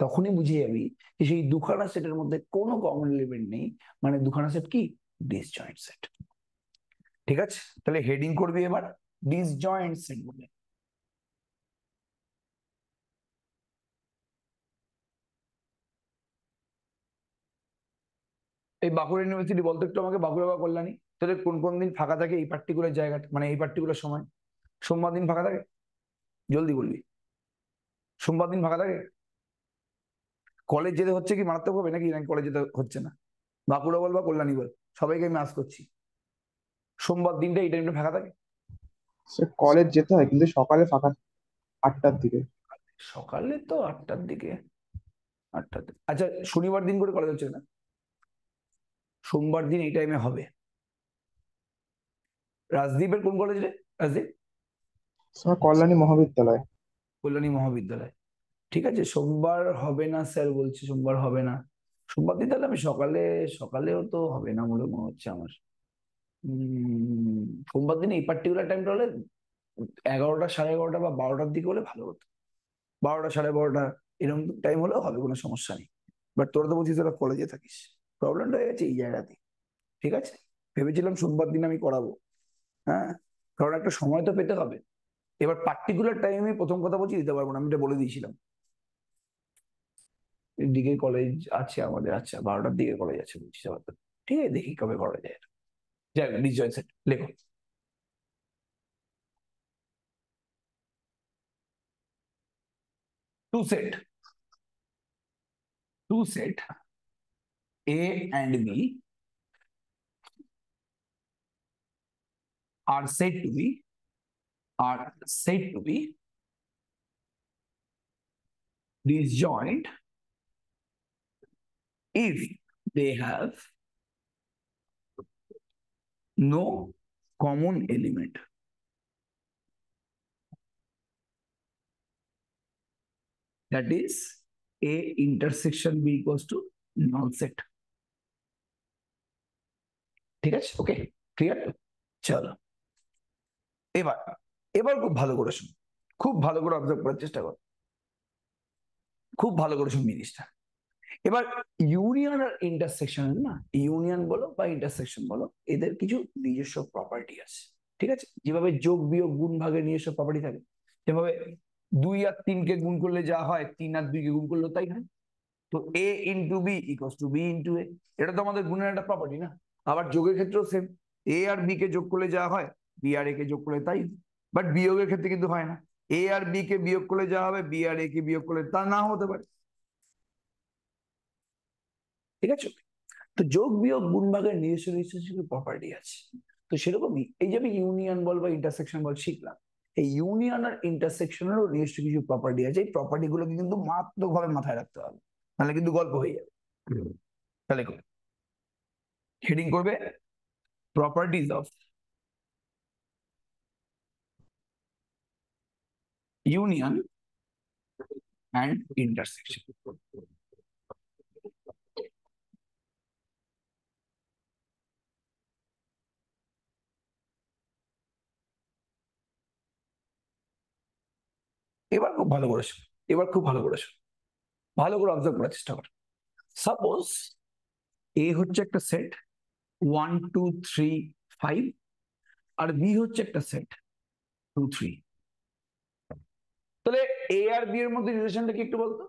তখনই বুঝে যাবি যে সেই দুখানা সেটের মধ্যে কোনো কমন এলিমেন্ট নেই মানে দুখানা সেট কি? ডিসজয়েন্ট সেট ঠিক আছে? তাহলে হেডিং করবি এবার? ডিসজয়েন্ট সেট বলে এই বাঁকুড়া ইউনিভার্সিটি বলতো একটু আমাকে, বাঁকুড়া বা কল্যাণী। তোদের কোন কোন দিন ফাঁকা থাকে এই পার্টিকুলার জায়গাটা মানে এই পার্টিকুলার সময়? সোমবার দিন ফাঁকা থাকে? জলদি বলবি। সোমবার দিন ফাঁকা থাকে? কলেজ যেতে হচ্ছে কি মারাত্মক হবে নাকি? নাকি কলেজ যেতে হচ্ছে না? বাঁকুড়া বল বা কল্যাণী বল, সবাইকে আমি আস করছি। সোমবার দিনটা এই টাইমটা ফাঁকা থাকে? সে কলেজ যেতে হয় কিন্তু সকালে ফাঁকা আটটার দিকে। সকালে তো আটটার দিকে। আটটার দিকে। আচ্ছা শনিবার দিন করে কলেজ হচ্ছে না? সোমবার দিন এই টাইমে হবে। রাজদীপের কোন কলেজ রে? রাজদীপ? স্যার কল্যাণী মহাবিদ্যালয়। কল্যাণী মহাবিদ্যালয়। ঠিক আছে সোমবার হবে না স্যার বলছে সোমবার হবে না। সোমবার দিন তাহলে আমি সকালে সকালেও তো হবে না বলে মনে হচ্ছে আমার। সোমবার দিন এই পার্টিকুলার টাইমটা হলে এগারোটা সাড়ে এগারোটা বা বারোটার দিকে হলে ভালো হতো। বারোটা সাড়ে বারোটা এরকম টাইম হলেও হবে, কোনো সমস্যা নেই। বাট তোরা তো বলছিস তোরা কলেজে থাকিস। প্রবলেমটা হয়ে গেছে এই জায়গাতে। ঠিক আছে? ভেবেছিলাম সোমবার দিন আমি করাবো। হ্যাঁ? কারণ একটা সময় তো পেতে হবে। এবার পার্টিকুলার টাইমে প্রথম কথা বলছি দিতে পারব না, আমি এটা বলে দিয়েছিলাম। দিকে কলেজ আছে আমাদের আচ্ছা বারোটার দিকে কলেজ আছে বলছি ঠিক আছে, দেখি কবে করা যায়। এটা যাই হোক ডিসজয়েন্ট সেট লেখো two set two set A and B are said to be are said to be disjoint if they have no common element. That is, A intersection B equals to null set. ঠিক আছে? ওকে ক্লিয়ার চলো। এবার এবার খুব ভালো করে শুন। খুব ভালো করে অবজার্ভ করার চেষ্টা করো। খুব ভালো করে সব জিনিসটা। এবার ইউনিয়ন আর ইন্টারসেকশন না ইউনিয়ন বলো বা ইন্টারসেকশন বলো, এদের কিছু নিজস্ব প্রপার্টি আছে, ঠিক আছে? যেভাবে যোগ বিয়োগ গুণ ভাগের নিজস্ব প্রপার্টি থাকে, যেভাবে দুই আর তিনকে গুণ করলে যা হয়, তিন আর দুইকে গুণ করলে তাই হয়। তো A into B equals to B into A এটা তো আমাদের গুণের একটা প্রপার্টি না? আবার যোগের ক্ষেত্রেও সেম এ আর বি কে যোগ করলে যা হয় বি আর এ কে যোগ করলে তাই বাট বিয়োগের ক্ষেত্রে কিন্তু হয় না। এ আর বি কে বিয়োগ করলে যা হবে বি আর এ কে বিয়োগ করলে তা না হতে পারে। ঠিক আছে? তো যোগ বিয়োগ গুণ ভাগের নিজস্ব নিজস্ব প্রপার্টি আছে। তো সেরকমই এই যে আমি ইউনিয়ন বল বা ইন্টারসেকশন বল শিখলাম এই ইউনিয়ন আর ইন্টারসেকশনেরও নিজস্ব কিছু প্রপার্টি আছে এই প্রপার্টি গুলোকে কিন্তু মারাত্মকভাবে মাথায় রাখতে হবে নাহলে কিন্তু গল্প হয়ে যাবে। তাহলে হেডিং করবে properties of union and intersection এবার খুব ভালো করেছ এবার খুব ভালো করেছ ভালো করে অবজার্ভ করার চেষ্টা করো। সাপোজ এ হচ্ছে একটা set one two three five আর বি হচ্ছে একটা সেট টু থ্রি তাহলে এ আর বি এর মধ্যে রিলেশনটা কি একটু বলতো?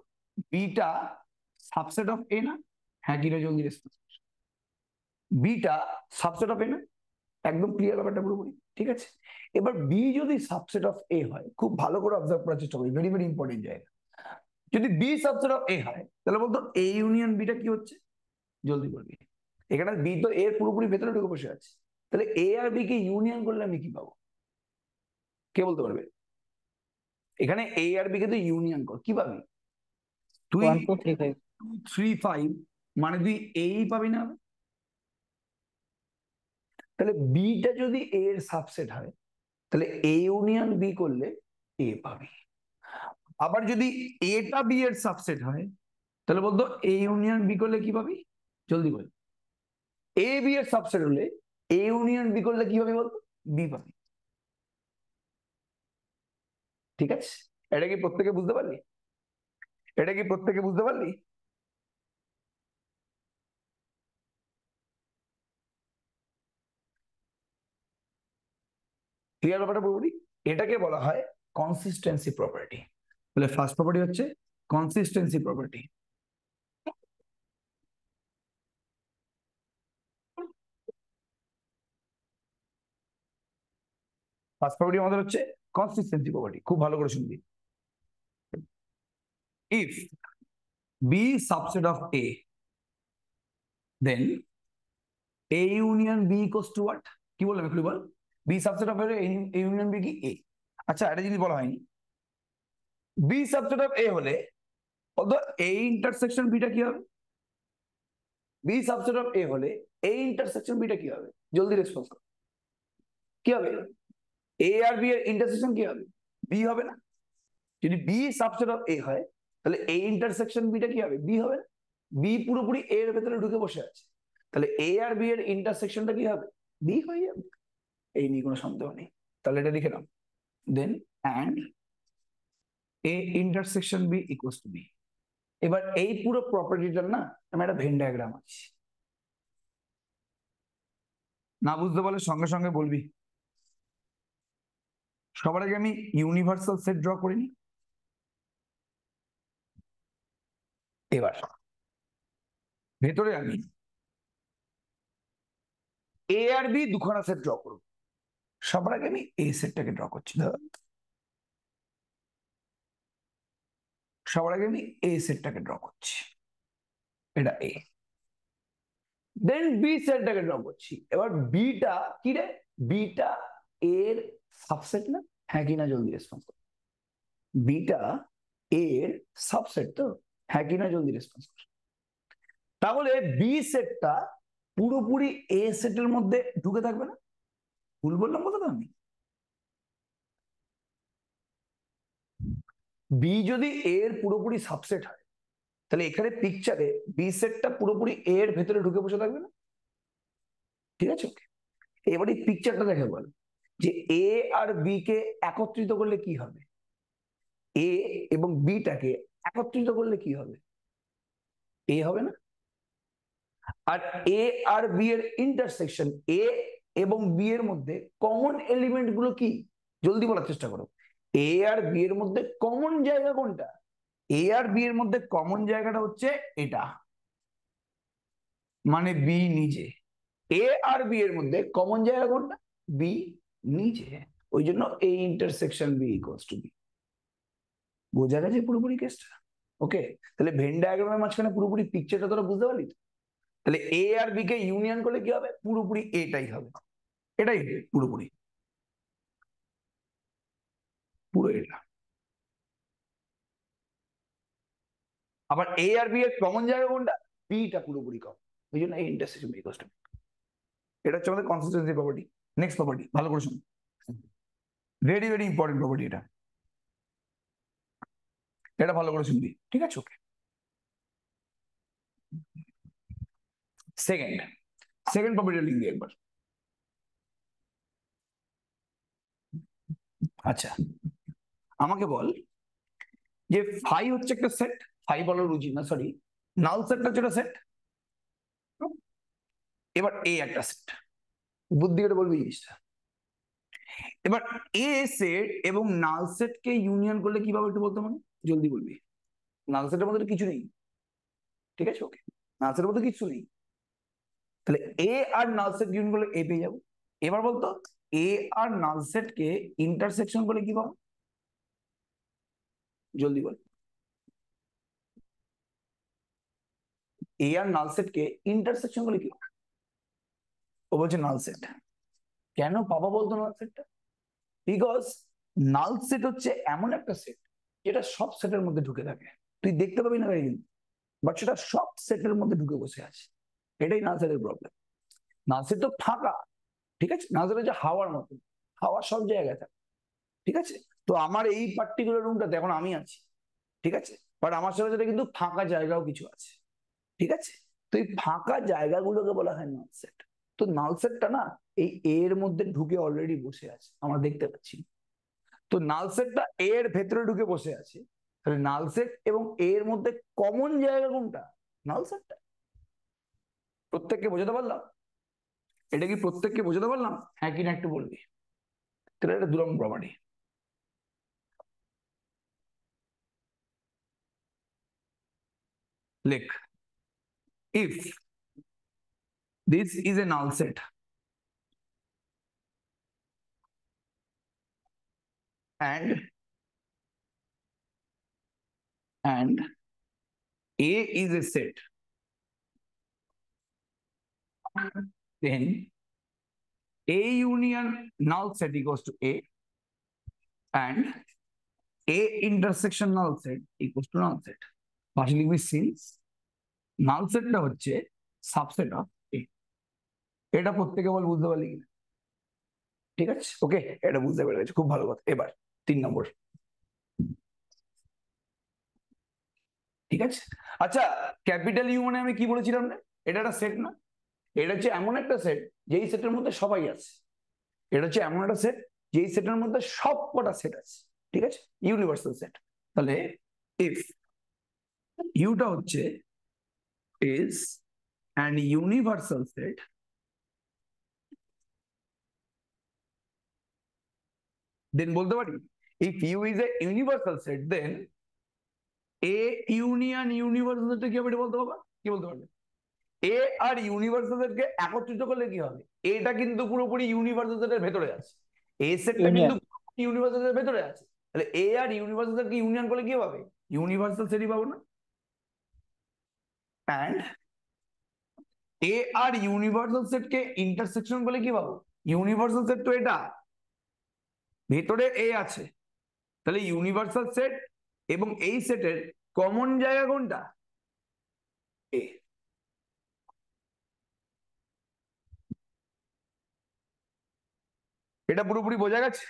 বিটা সাবসেট অফ এ না হ্যাঁ কি না জলদি রেসপন্স বিটা সাবসেট অফ এ না, একদম ক্লিয়ার ব্যাপারটা পুরোপুরি। ঠিক আছে? এবার বি যদি সাবসেট অফ এ হয় খুব ভালো করে অবজার্ভ করার চেষ্টা করি ভেরি ভেরি ইম্পর্টেন্ট জায়গা। যদি বি সাবসেট অফ এ হয় তাহলে বলতো এ ইউনিয়ন বিটা কি হচ্ছে? জলদি করবি এখানে বি তো এর পুরোপুরি ভেতরে ঢুকে বসে আছে। তাহলে এ আর বি কে ইউনিয়ন করলে আমি কি পাবো? কে বলতে পারবে? এখানে এ আর বি কে তো ইউনিয়ন কর কি পাবি? তুই থ্রি ফাইভ মানে তুই এই পাবি না তাহলে বিটা যদি এ এর সাবসেট হয়, তাহলে এ ইউনিয়ন বি করলে এ পাবি। আবার যদি এটা বি এর সাবসেট হয়, তাহলে বলতো এ ইউনিয়ন বি করলে কি পাবি? জলদি বল। এ বি এর সাবসেট হলে এ ইউনিয়ন বি করলে কি পাবি বলতো? বি পাবি। ঠিক আছে? এটা কি প্রত্যেকে বুঝতে পারলি? এটা কি প্রত্যেকে বুঝতে পারলি? ক্লিয়ার ব্যাপারটা পুরোপুরি এটাকে বলা হয় কনসিস্টেন্সি প্রপার্টি তাহলে ফার্স্ট প্রপার্টি হচ্ছে কনসিস্টেন্সি প্রপার্টি ফার্স্ট প্রপার্টি আমাদের হচ্ছে কনসিস্টেন্সি প্রপার্টি খুব ভালো করে শুনবি। If B subset of A then A union B equals to what কি বললাম একটু বল? B subset of union B কি? এ আচ্ছা এটা জিনিস বলা হয়নি। বি সাবসেট অফ এ হলে এ ইন্টারসেকশন বিটা কি হবে? বি সাবসেট অফ এ হলে এ ইন্টারসেকশন বিটা কি হবে? জলদি রেসপন্স কর। কি হবে? এ আর বি এর ইন্টারসেকশন কি হবে? বি হবে না। যদি বি সাবসেট অফ এ হয়, তাহলে এ ইন্টারসেকশন বিটা কি হবে? বি হবে না। বি পুরোপুরি এর ভেতরে ঢুকে বসে আছে। তাহলে এ আর বি এর ইন্টারসেকশনটা কি হবে? বি হয়ে যাবে। এই নিয়ে কোনো সন্দেহ নেই। তাহলে এটা লিখে নাও। Then and A intersection B equals to B এবার এই পুরো প্রপার্টিটার না আমি একটা ভেন ডায়াগ্রাম আছে না বুঝতে পারলে সঙ্গে সঙ্গে বলবি। সবার আগে আমি ইউনিভার্সাল সেট ড্র করিনি এবার ভেতরে আমি এ আর বি দুখানা সেট ড্র করব। সবার আগে আমি এ সেটটাকে ড্র করছি। সবার আগে আমি এ সেটটাকে ড্র করছি। এটা এ দেন বি সেটটাকে ড্র করছি। এবার বিটা কি রে? বিটা এর সাবসেট না? হ্যাঁ কি না জলদি রেসপন্স কর। বিটা এর সাবসেট তো? হ্যাঁ কি না জলদি রেসপন্স কর। তাহলে বি সেটটা পুরোপুরি এ সেটের মধ্যে ঢুকে থাকবে না? ভুল বললাম তো আমি বি যদি এর পুরোপুরি সাবসেট হয়, তাহলে এখানে পিকচারে বি সেটটা পুরোপুরি এর ভেতরে ঢুকে বসে থাকবে না? ঠিক আছে? এবার এই পিকচারটা দেখে বল, যে এ আর বি কে একত্রিত করলে কি হবে? এ এবং বিটাকে একত্রিত করলে কি হবে? এ হবে না? আর এ আর বি এর ইন্টারসেকশন এ এবং বি এর মধ্যে কমন এলিমেন্টগুলো কি? জলদি বলার চেষ্টা করো। এ আর বি এর মধ্যে কমন জায়গা কোনটা? এ আর বি এর মধ্যে কমন জায়গাটা হচ্ছে এটা। মানে বি নিজে। এ আর বি এর মধ্যে কমন জায়গা কোনটা? বি নিজে। ওই জন্য A intersection B equals to B বোঝা গেছে পুরোপুরি কেসটা ওকে তাহলে ভেন ডায়াগ্রামের মাঝখানে পুরোপুরি পিকচারটা তোরা বুঝতে পারলি? তাহলে এ আর বি কে ইউনিয়ন করলে কি হবে? পুরোপুরি এটাই হবে। এটাই পুরোপুরি। পুরো এটা। আবার এ আর বি এর কমন জায়গা কোনটা? বিটা পুরোপুরি কম ওই জন্য এই ইন্টারসেকশন বি ইকুয়ালস এটা হচ্ছে আমাদের কনসিস্টেন্সি প্রপার্টি নেক্সট প্রপার্টি ভালো করে শুনুন। ভেরি ভেরি ইম্পর্টেন্ট প্রপার্টি এটা। এটা ভালো করে শুনবি, ঠিক আছে? ওকে সেকেন্ড সেকেন্ড প্রপার্টি লিখবি একবার। আচ্ছা। আমাকে বল যে ফাই হচ্ছে একটা সেট ফাই বলার উচিত না সরি নাল সেটটা হচ্ছে সেট এবার এ একটা সেট বুদ্ধি করে বলবি জিনিসটা। এবার এ সেট এবং নাল সেটকে ইউনিয়ন করলে কীভাবে একটু বলতে মানে জলদি বলবি। নাল সেটের মধ্যে কিছু নেই। ঠিক আছে ওকে নাল সেটের মধ্যে কিছু নেই। তাহলে এ আর নাল সেট ইউনিয়ন করলে এ পেয়ে যাব। এবার বলতো এ আর নাল সেটকে ইন্টারসেকশন বলে কি পাবো জলদি বল। এ আর নাল সেটকে ইন্টারসেকশন বলে কি? ও বলছে নাল সেট কেন পাবা বলতো নাল সেটটা বিকজ নাল সেট হচ্ছে এমন একটা সেট যেটা সব সেটের মধ্যে ঢুকে থাকে। তুই দেখতে পাবি না কিন্তু বাট সেটা সব সেটের মধ্যে ঢুকে বসে আছে। এটাই নাল সেটের প্রবলেম নাল সেট তো ফাঁকা। ঠিক আছে? সেট হচ্ছে হাওয়ার মতো। হাওয়া সব জায়গায় থাকে। ঠিক আছে? তো আমার এই পার্টিকুলার রুমটাতে এখন আমি আছি। ঠিক আছে? বাট আমার সাথে সাথে কিন্তু ফাঁকা জায়গাও কিছু আছে। ঠিক আছে? তো এই ফাঁকা জায়গাগুলোকে বলা হয় নাল সেট তো নাল সেটটা না, এই এর মধ্যে ঢুকে অলরেডি বসে আছে। আমরা দেখতে পাচ্ছি। তো নাল সেটটা এর ভেতরে ঢুকে বসে আছে। তাহলে নালসেট এবং এর মধ্যে কমন জায়গা কোনটা? নাল সেটটা প্রত্যেককে বোঝাতে পারলাম? এটা কি প্রত্যেককে বোঝাতে পারলাম? হ্যাঁ কিনা একটু বলবি? তাহলে এটা দুরম প্রপার্টি লেখ। If this is a null set and and A is a set then A union null set equals to A and A intersection null set equals to null set. পাশে লিখবি since নাল সেটটা হচ্ছে সাবসেট অফ এ এটা প্রত্যেকে বল বুঝতে পারলি কিনা? ঠিক আছে? ওকে এটা বুঝতে পেরে গেছে। খুব ভালো কথা। এবার তিন নম্বর। ঠিক আছে? আচ্ছা ক্যাপিটাল ইউ মানে আমি কি বলেছিলাম না এটা একটা সেট না? এটা হচ্ছে এমন একটা সেট যেই সেটের মধ্যে সবাই আছে। এটা হচ্ছে এমন একটা সেট যেই সেটের মধ্যে সব কটা সেট আছে, ঠিক আছে? ইউনিভার্সাল সেট তাহলে ইফ ইউটা হচ্ছে is an universal set, then বলতে পারি if U is a universal set then a union universal set কি হবে বলতে পারবা? কি বলতে পারবে? A আর ইউনিভার্সাল সেট কে একত্রিত করলে কি হবে? এটা কিন্তু পুরোপুরি ইউনিভার্সাল সেটের ভেতরে আছে। A সেটটা. কিন্তু ইউনিভার্সাল সেটের ভেতরে আছে। তাহলে a আর ইউনিভার্সাল সেট কে ইউনিয়ন করলে কি হবে? ইউনিভার্সাল সেটই পাবো না। And এ আর ইউনিভার্সাল সেট কে ইন্টারসেকশন বলে কি পাবো? ইউনিভার্সাল সেট তো এটা। ভেতরে এ আছে। তাহলে ইউনিভার্সাল সেট এবং এই সেটের কমন জায়গা কোনটা? এ এটা পুরোপুরি বোঝা গেছে?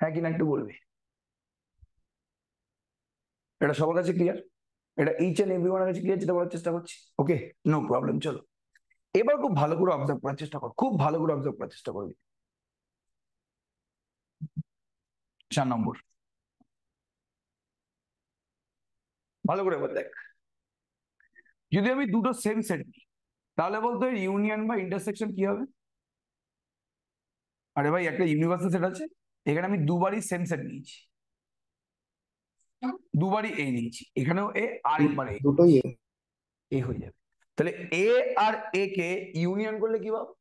হ্যাঁ কিনা একটু বলবি? এটা সবার কাছে ক্লিয়ার এটা ইচ এন্ড এভরি ওয়ানের কাছে ক্লিয়ার যেটা বলার চেষ্টা করছি? ওকে নো প্রবলেম চলো। এবার খুব ভালো করে অবজার্ভ করার চেষ্টা কর, খুব ভালো করে অবজার্ভ করার চেষ্টা করবি। চার নম্বর। ভালো করে বল দেখ। যদি আমি দুটো সেম সেট নিই, তাহলে বলতো ইউনিয়ন বা ইন্টারসেকশন কি হবে? আরে ভাই একটা ইউনিভার্সাল সেট আছে। এখানে আমি দুবারই সেম সেট নিয়েছি। দুবারই এ নিয়েছি। এখানেও এ আর একবার এ দুটোই এ। এ হয়ে যাবে। তাহলে এ আর এ কে ইউনিয়ন করলে কি পাবো?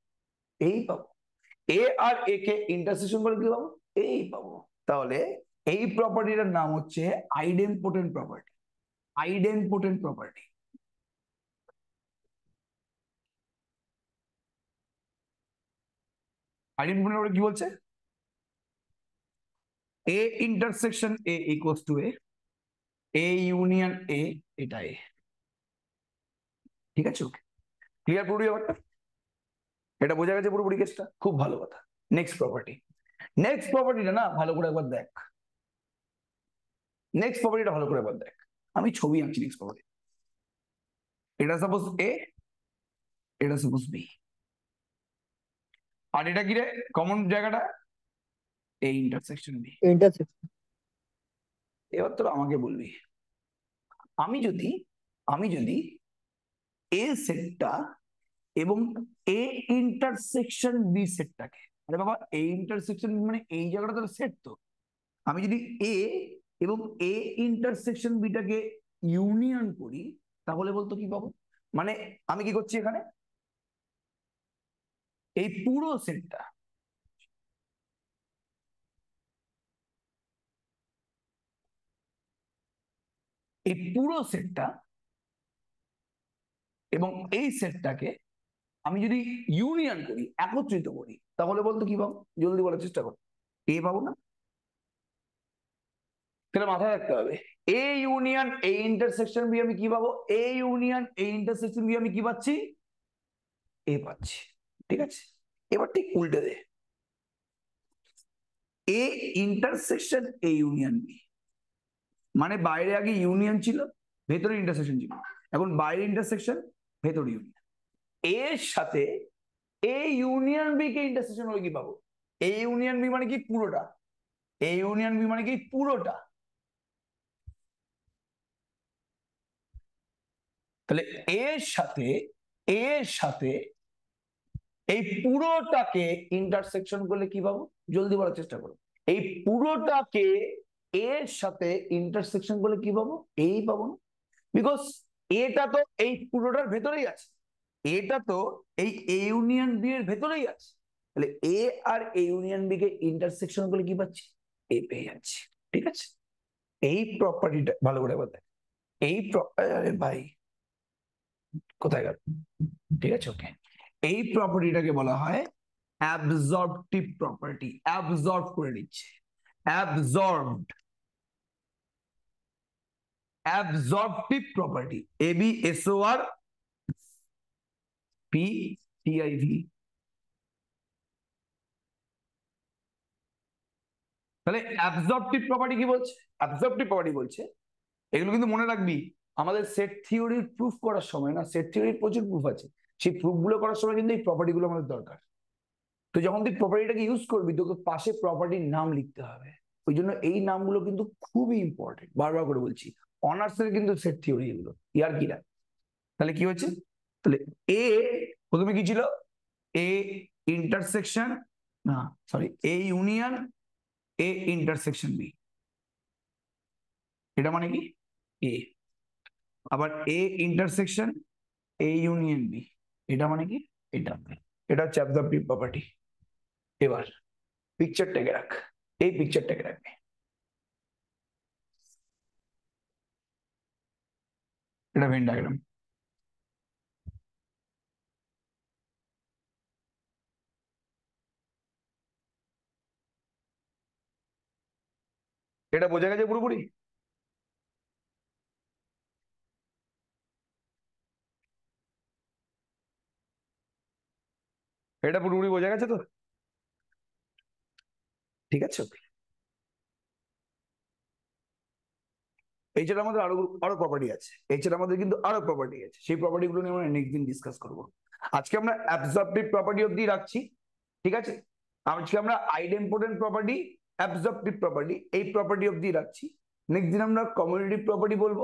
এই পাবো। এ আর এ কে ইন্টারসেকশন করলে কি পাবো? এই পাবো। তাহলে এই প্রপার্টিটার নাম হচ্ছে idempotent property idempotent property idempotent property কি বলছে? A intersection A equals to A A union A এটা এ ঠিক আছে? ওকে ক্লিয়ার পুরোপুরি ব্যাপারটা? এটা বোঝা গেছে পুরোপুরি কেসটা খুব ভালো কথা। নেক্সট প্রপার্টি নেক্সট প্রপার্টিটা না, ভালো করে একবার দেখ। নেক্সট প্রপার্টিটা ভালো করে একবার দেখ। আমি ছবি আঁকছি নেক্সট প্রপার্টি এটা সাপোজ এ এটা সাপোজ বি আর এটা কি রে? কমন জায়গাটা? এই ইন্টারসেকশন বি ইন্টারসেকশন এবার তোরা আমাকে বলবি। আমি যদি আমি যদি এ সেটটা এবং এ ইন্টারসেকশন বি সেটটাকে আরে বাবা এ ইন্টারসেকশন মানে এই জায়গাটা তো সেট তো। আমি যদি এ এবং এ ইন্টারসেকশন বিটাকে ইউনিয়ন করি তাহলে বলতো কি পাবো মানে আমি কি করছি এখানে? এই পুরো সেটটা এই পুরো সেটটা এবং এই সেটটাকে আমি যদি ইউনিয়ন করি, একত্রিত করি, তাহলে বলতো কি পাবো জলদি বলার চেষ্টা করো। এ পাবো না? তাহলে মাথায় রাখতে হবে। A union A intersection B আমি কি পাবো? A union A intersection B আমি কি পাচ্ছি? এ পাচ্ছি। ঠিক আছে? এবার ঠিক উল্টে দে। A intersection A union B মানে বাইরে আগে ইউনিয়ন ছিল, ভেতরে ইন্টারসেকশন ছিল। এখন বাইরে ইন্টারসেকশন ভেতরে ইউনিয়ন এর সাথে এ ইউনিয়ন বি কে ইন্টারসেকশন হলে কি পাবো? এ ইউনিয়ন বি মানে কি পুরোটা? এ ইউনিয়ন বি মানে কি পুরোটা? তাহলে এর সাথে এর সাথে এই পুরোটাকে ইন্টারসেকশন করলে কি পাবো? জলদি বলার চেষ্টা করো। এই পুরোটাকে এর সাথে ইন্টারসেকশন করলে কি পাবো? এই পাবো না। বিকজ এটা তো এই পুরোটার ভেতরেই আছে। এটা তো এই এ ইউনিয়ন বি এর ভেতরেই আছে। তাহলে এ আর এ ইউনিয়ন বি কে ইন্টারসেকশন করলে কি পাচ্ছি? এ পেয়ে যাচ্ছি। ঠিক আছে? এই প্রপার্টিটা ভালো করে বলতে এই pro- আরে ভাই, কোথায় গেল? ঠিক আছে ওকে এই প্রপার্টিটাকে বলা হয় অ্যাবজর্বটিভ প্রপার্টি অ্যাবজর্ব করে নিচ্ছে। Absorbed absorptive property A B S O R P T I V তাহলে অ্যাবজর্বটিভ প্রপার্টি কি বলছে? অ্যাবজর্বটিভ প্রপার্টি বলছে, এগুলো কিন্তু মনে রাখবি, আমাদের সেট থিওরির প্রুফ করার সময় না সেট থিওরির প্রচুর প্রুফ আছে। সেই প্রুফগুলো করার সময় কিন্তু এই প্রপার্টি গুলো আমাদের দরকার। তো যখন তুই প্রপার্টিটাকে ইউজ করবি, তোকে পাশে প্রপার্টির নাম লিখতে হবে। ওই জন্য এই নামগুলো কিন্তু খুবই ইম্পর্টেন্ট বারবার করে বলছি অনার্সের কিন্তু সেট থিওরি এগুলো ইয়ার কিরা তাহলে কি হচ্ছে? তাহলে এ প্রথমে কি ছিল? এ ইন্টারসেকশন না sorry A union A intersection B এটা মানে কি? এ আবার A intersection A union B এটা মানে কি এটা এটা হচ্ছে অ্যাবজর্বটিভ প্রপার্টি এবার পিকচারটাকে রাখ এই পিকচারটাকে রাখবে এটা ভেন ডায়াগ্রাম এটা বোঝা গেছে পুরোপুরি এটা পুরোপুরি বোঝা গেছে তো? ঠিক আছে। এছাড়া আমাদের আরও আরও প্রপার্টি আছে। এছাড়া আমাদের কিন্তু আরও প্রপার্টি আছে। সেই প্রপার্টি গুলো নিয়ে আমরা নেক্সট দিন ডিসকাস করব। আজকে আমরা অ্যাবজর্বটিভ প্রপার্টি অব্দি রাখছি। ঠিক আছে? আজকে আমরা আইড আইডেম্পোর্টেন্ট প্রপার্টি অ্যাবজর্বটিভ প্রপার্টি এই প্রপার্টি অব্দি রাখছি। নেক্সট দিন আমরা কমিউনিটি প্রপার্টি বলব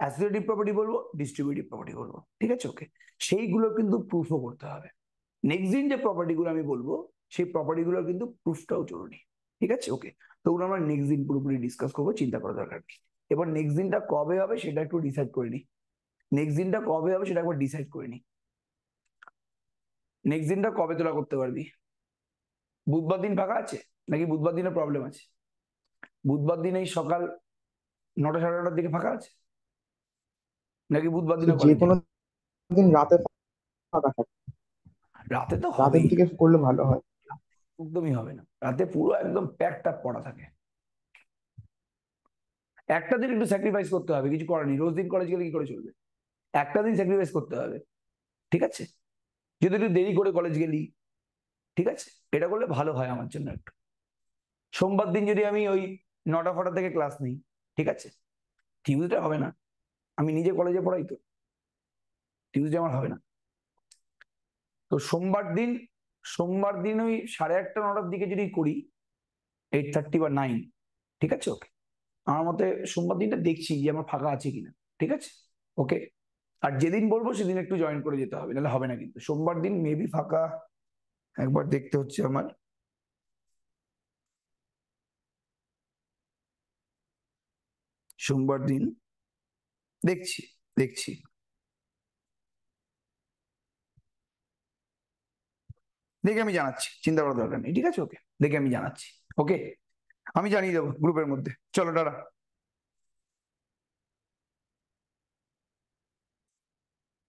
অ্যাসোসিয়েটিভ প্রপার্টি বলব ডিস্ট্রিবিউটিভ প্রপার্টি বলব। ঠিক আছে? ওকে সেইগুলো কিন্তু প্রুফও করতে হবে। নেক্সট দিন যে প্রপার্টিগুলো আমি বলব, সেই প্রপার্টিগুলো কিন্তু প্রুফটাও জরুরি। ঠিক আছে? ওকে তো ওগুলো আমরা নেক্সট দিন পুরোপুরি ডিসকাস করব, চিন্তা করা দরকার নেই। এবার নেক্সট দিনটা কবে হবে সেটা একটু ডিসাইড করে নিই। নেক্সট দিনটা কবে হবে সেটা একবার ডিসাইড করে নিই। নেক্সট দিনটা কবে তোলা করতে পারবি? বুধবার দিন ফাঁকা আছে? নাকি বুধবার দিনে প্রবলেম আছে? বুধবার দিন এই সকাল নটা সাড়ে নটার দিকে ফাঁকা আছে? নাকি বুধবার দিনে যে কোনো দিন রাতে ফাঁকা থাকে। রাতে তো রাতের দিকে করলে ভালো হয়। একদমই হবে না। রাতে পুরো একদম প্যাক প্যাকটা পড়া থাকে। একটা দিন একটু স্যাক্রিফাইস করতে হবে কিছু করার নেই। রোজ দিন কলেজ গেলে কি করে চলবে? একটা দিন স্যাক্রিফাইস করতে হবে ঠিক আছে? যদি একটু দেরি করে কলেজ গেলি ঠিক আছে? এটা করলে ভালো হয় আমার জন্য একটু। সোমবার দিন যদি আমি ওই নটা ফটা থেকে ক্লাস নিই ঠিক আছে? টিউসডে হবে না। আমি নিজে কলেজে পড়াই তো। টিউসডে আমার হবে না। তো সোমবার দিন সোমবার দিন ওই সাড়ে আটটা নটার দিকে যদি করি এইট থার্টি বা নাইন ঠিক আছে? ওকে আমার মতে সোমবার দিনটা দেখছি যে আমার ফাঁকা আছে কিনা ঠিক আছে? ওকে আর যেদিন বলব সেদিন একটু জয়েন করে যেতে হবে নাহলে হবে না কিন্তু। সোমবার দিন মেবি ফাঁকা একবার দেখতে হচ্ছে আমার। সোমবার দিন দেখছি দেখছি। দেখে আমি জানাচ্ছি, চিন্তা করার দরকার নেই, ঠিক আছে? ওকে, দেখে আমি জানাচ্ছি, ওকে? আমি জানিয়ে দেবো গ্রুপের মধ্যে। চলো দাঁড়া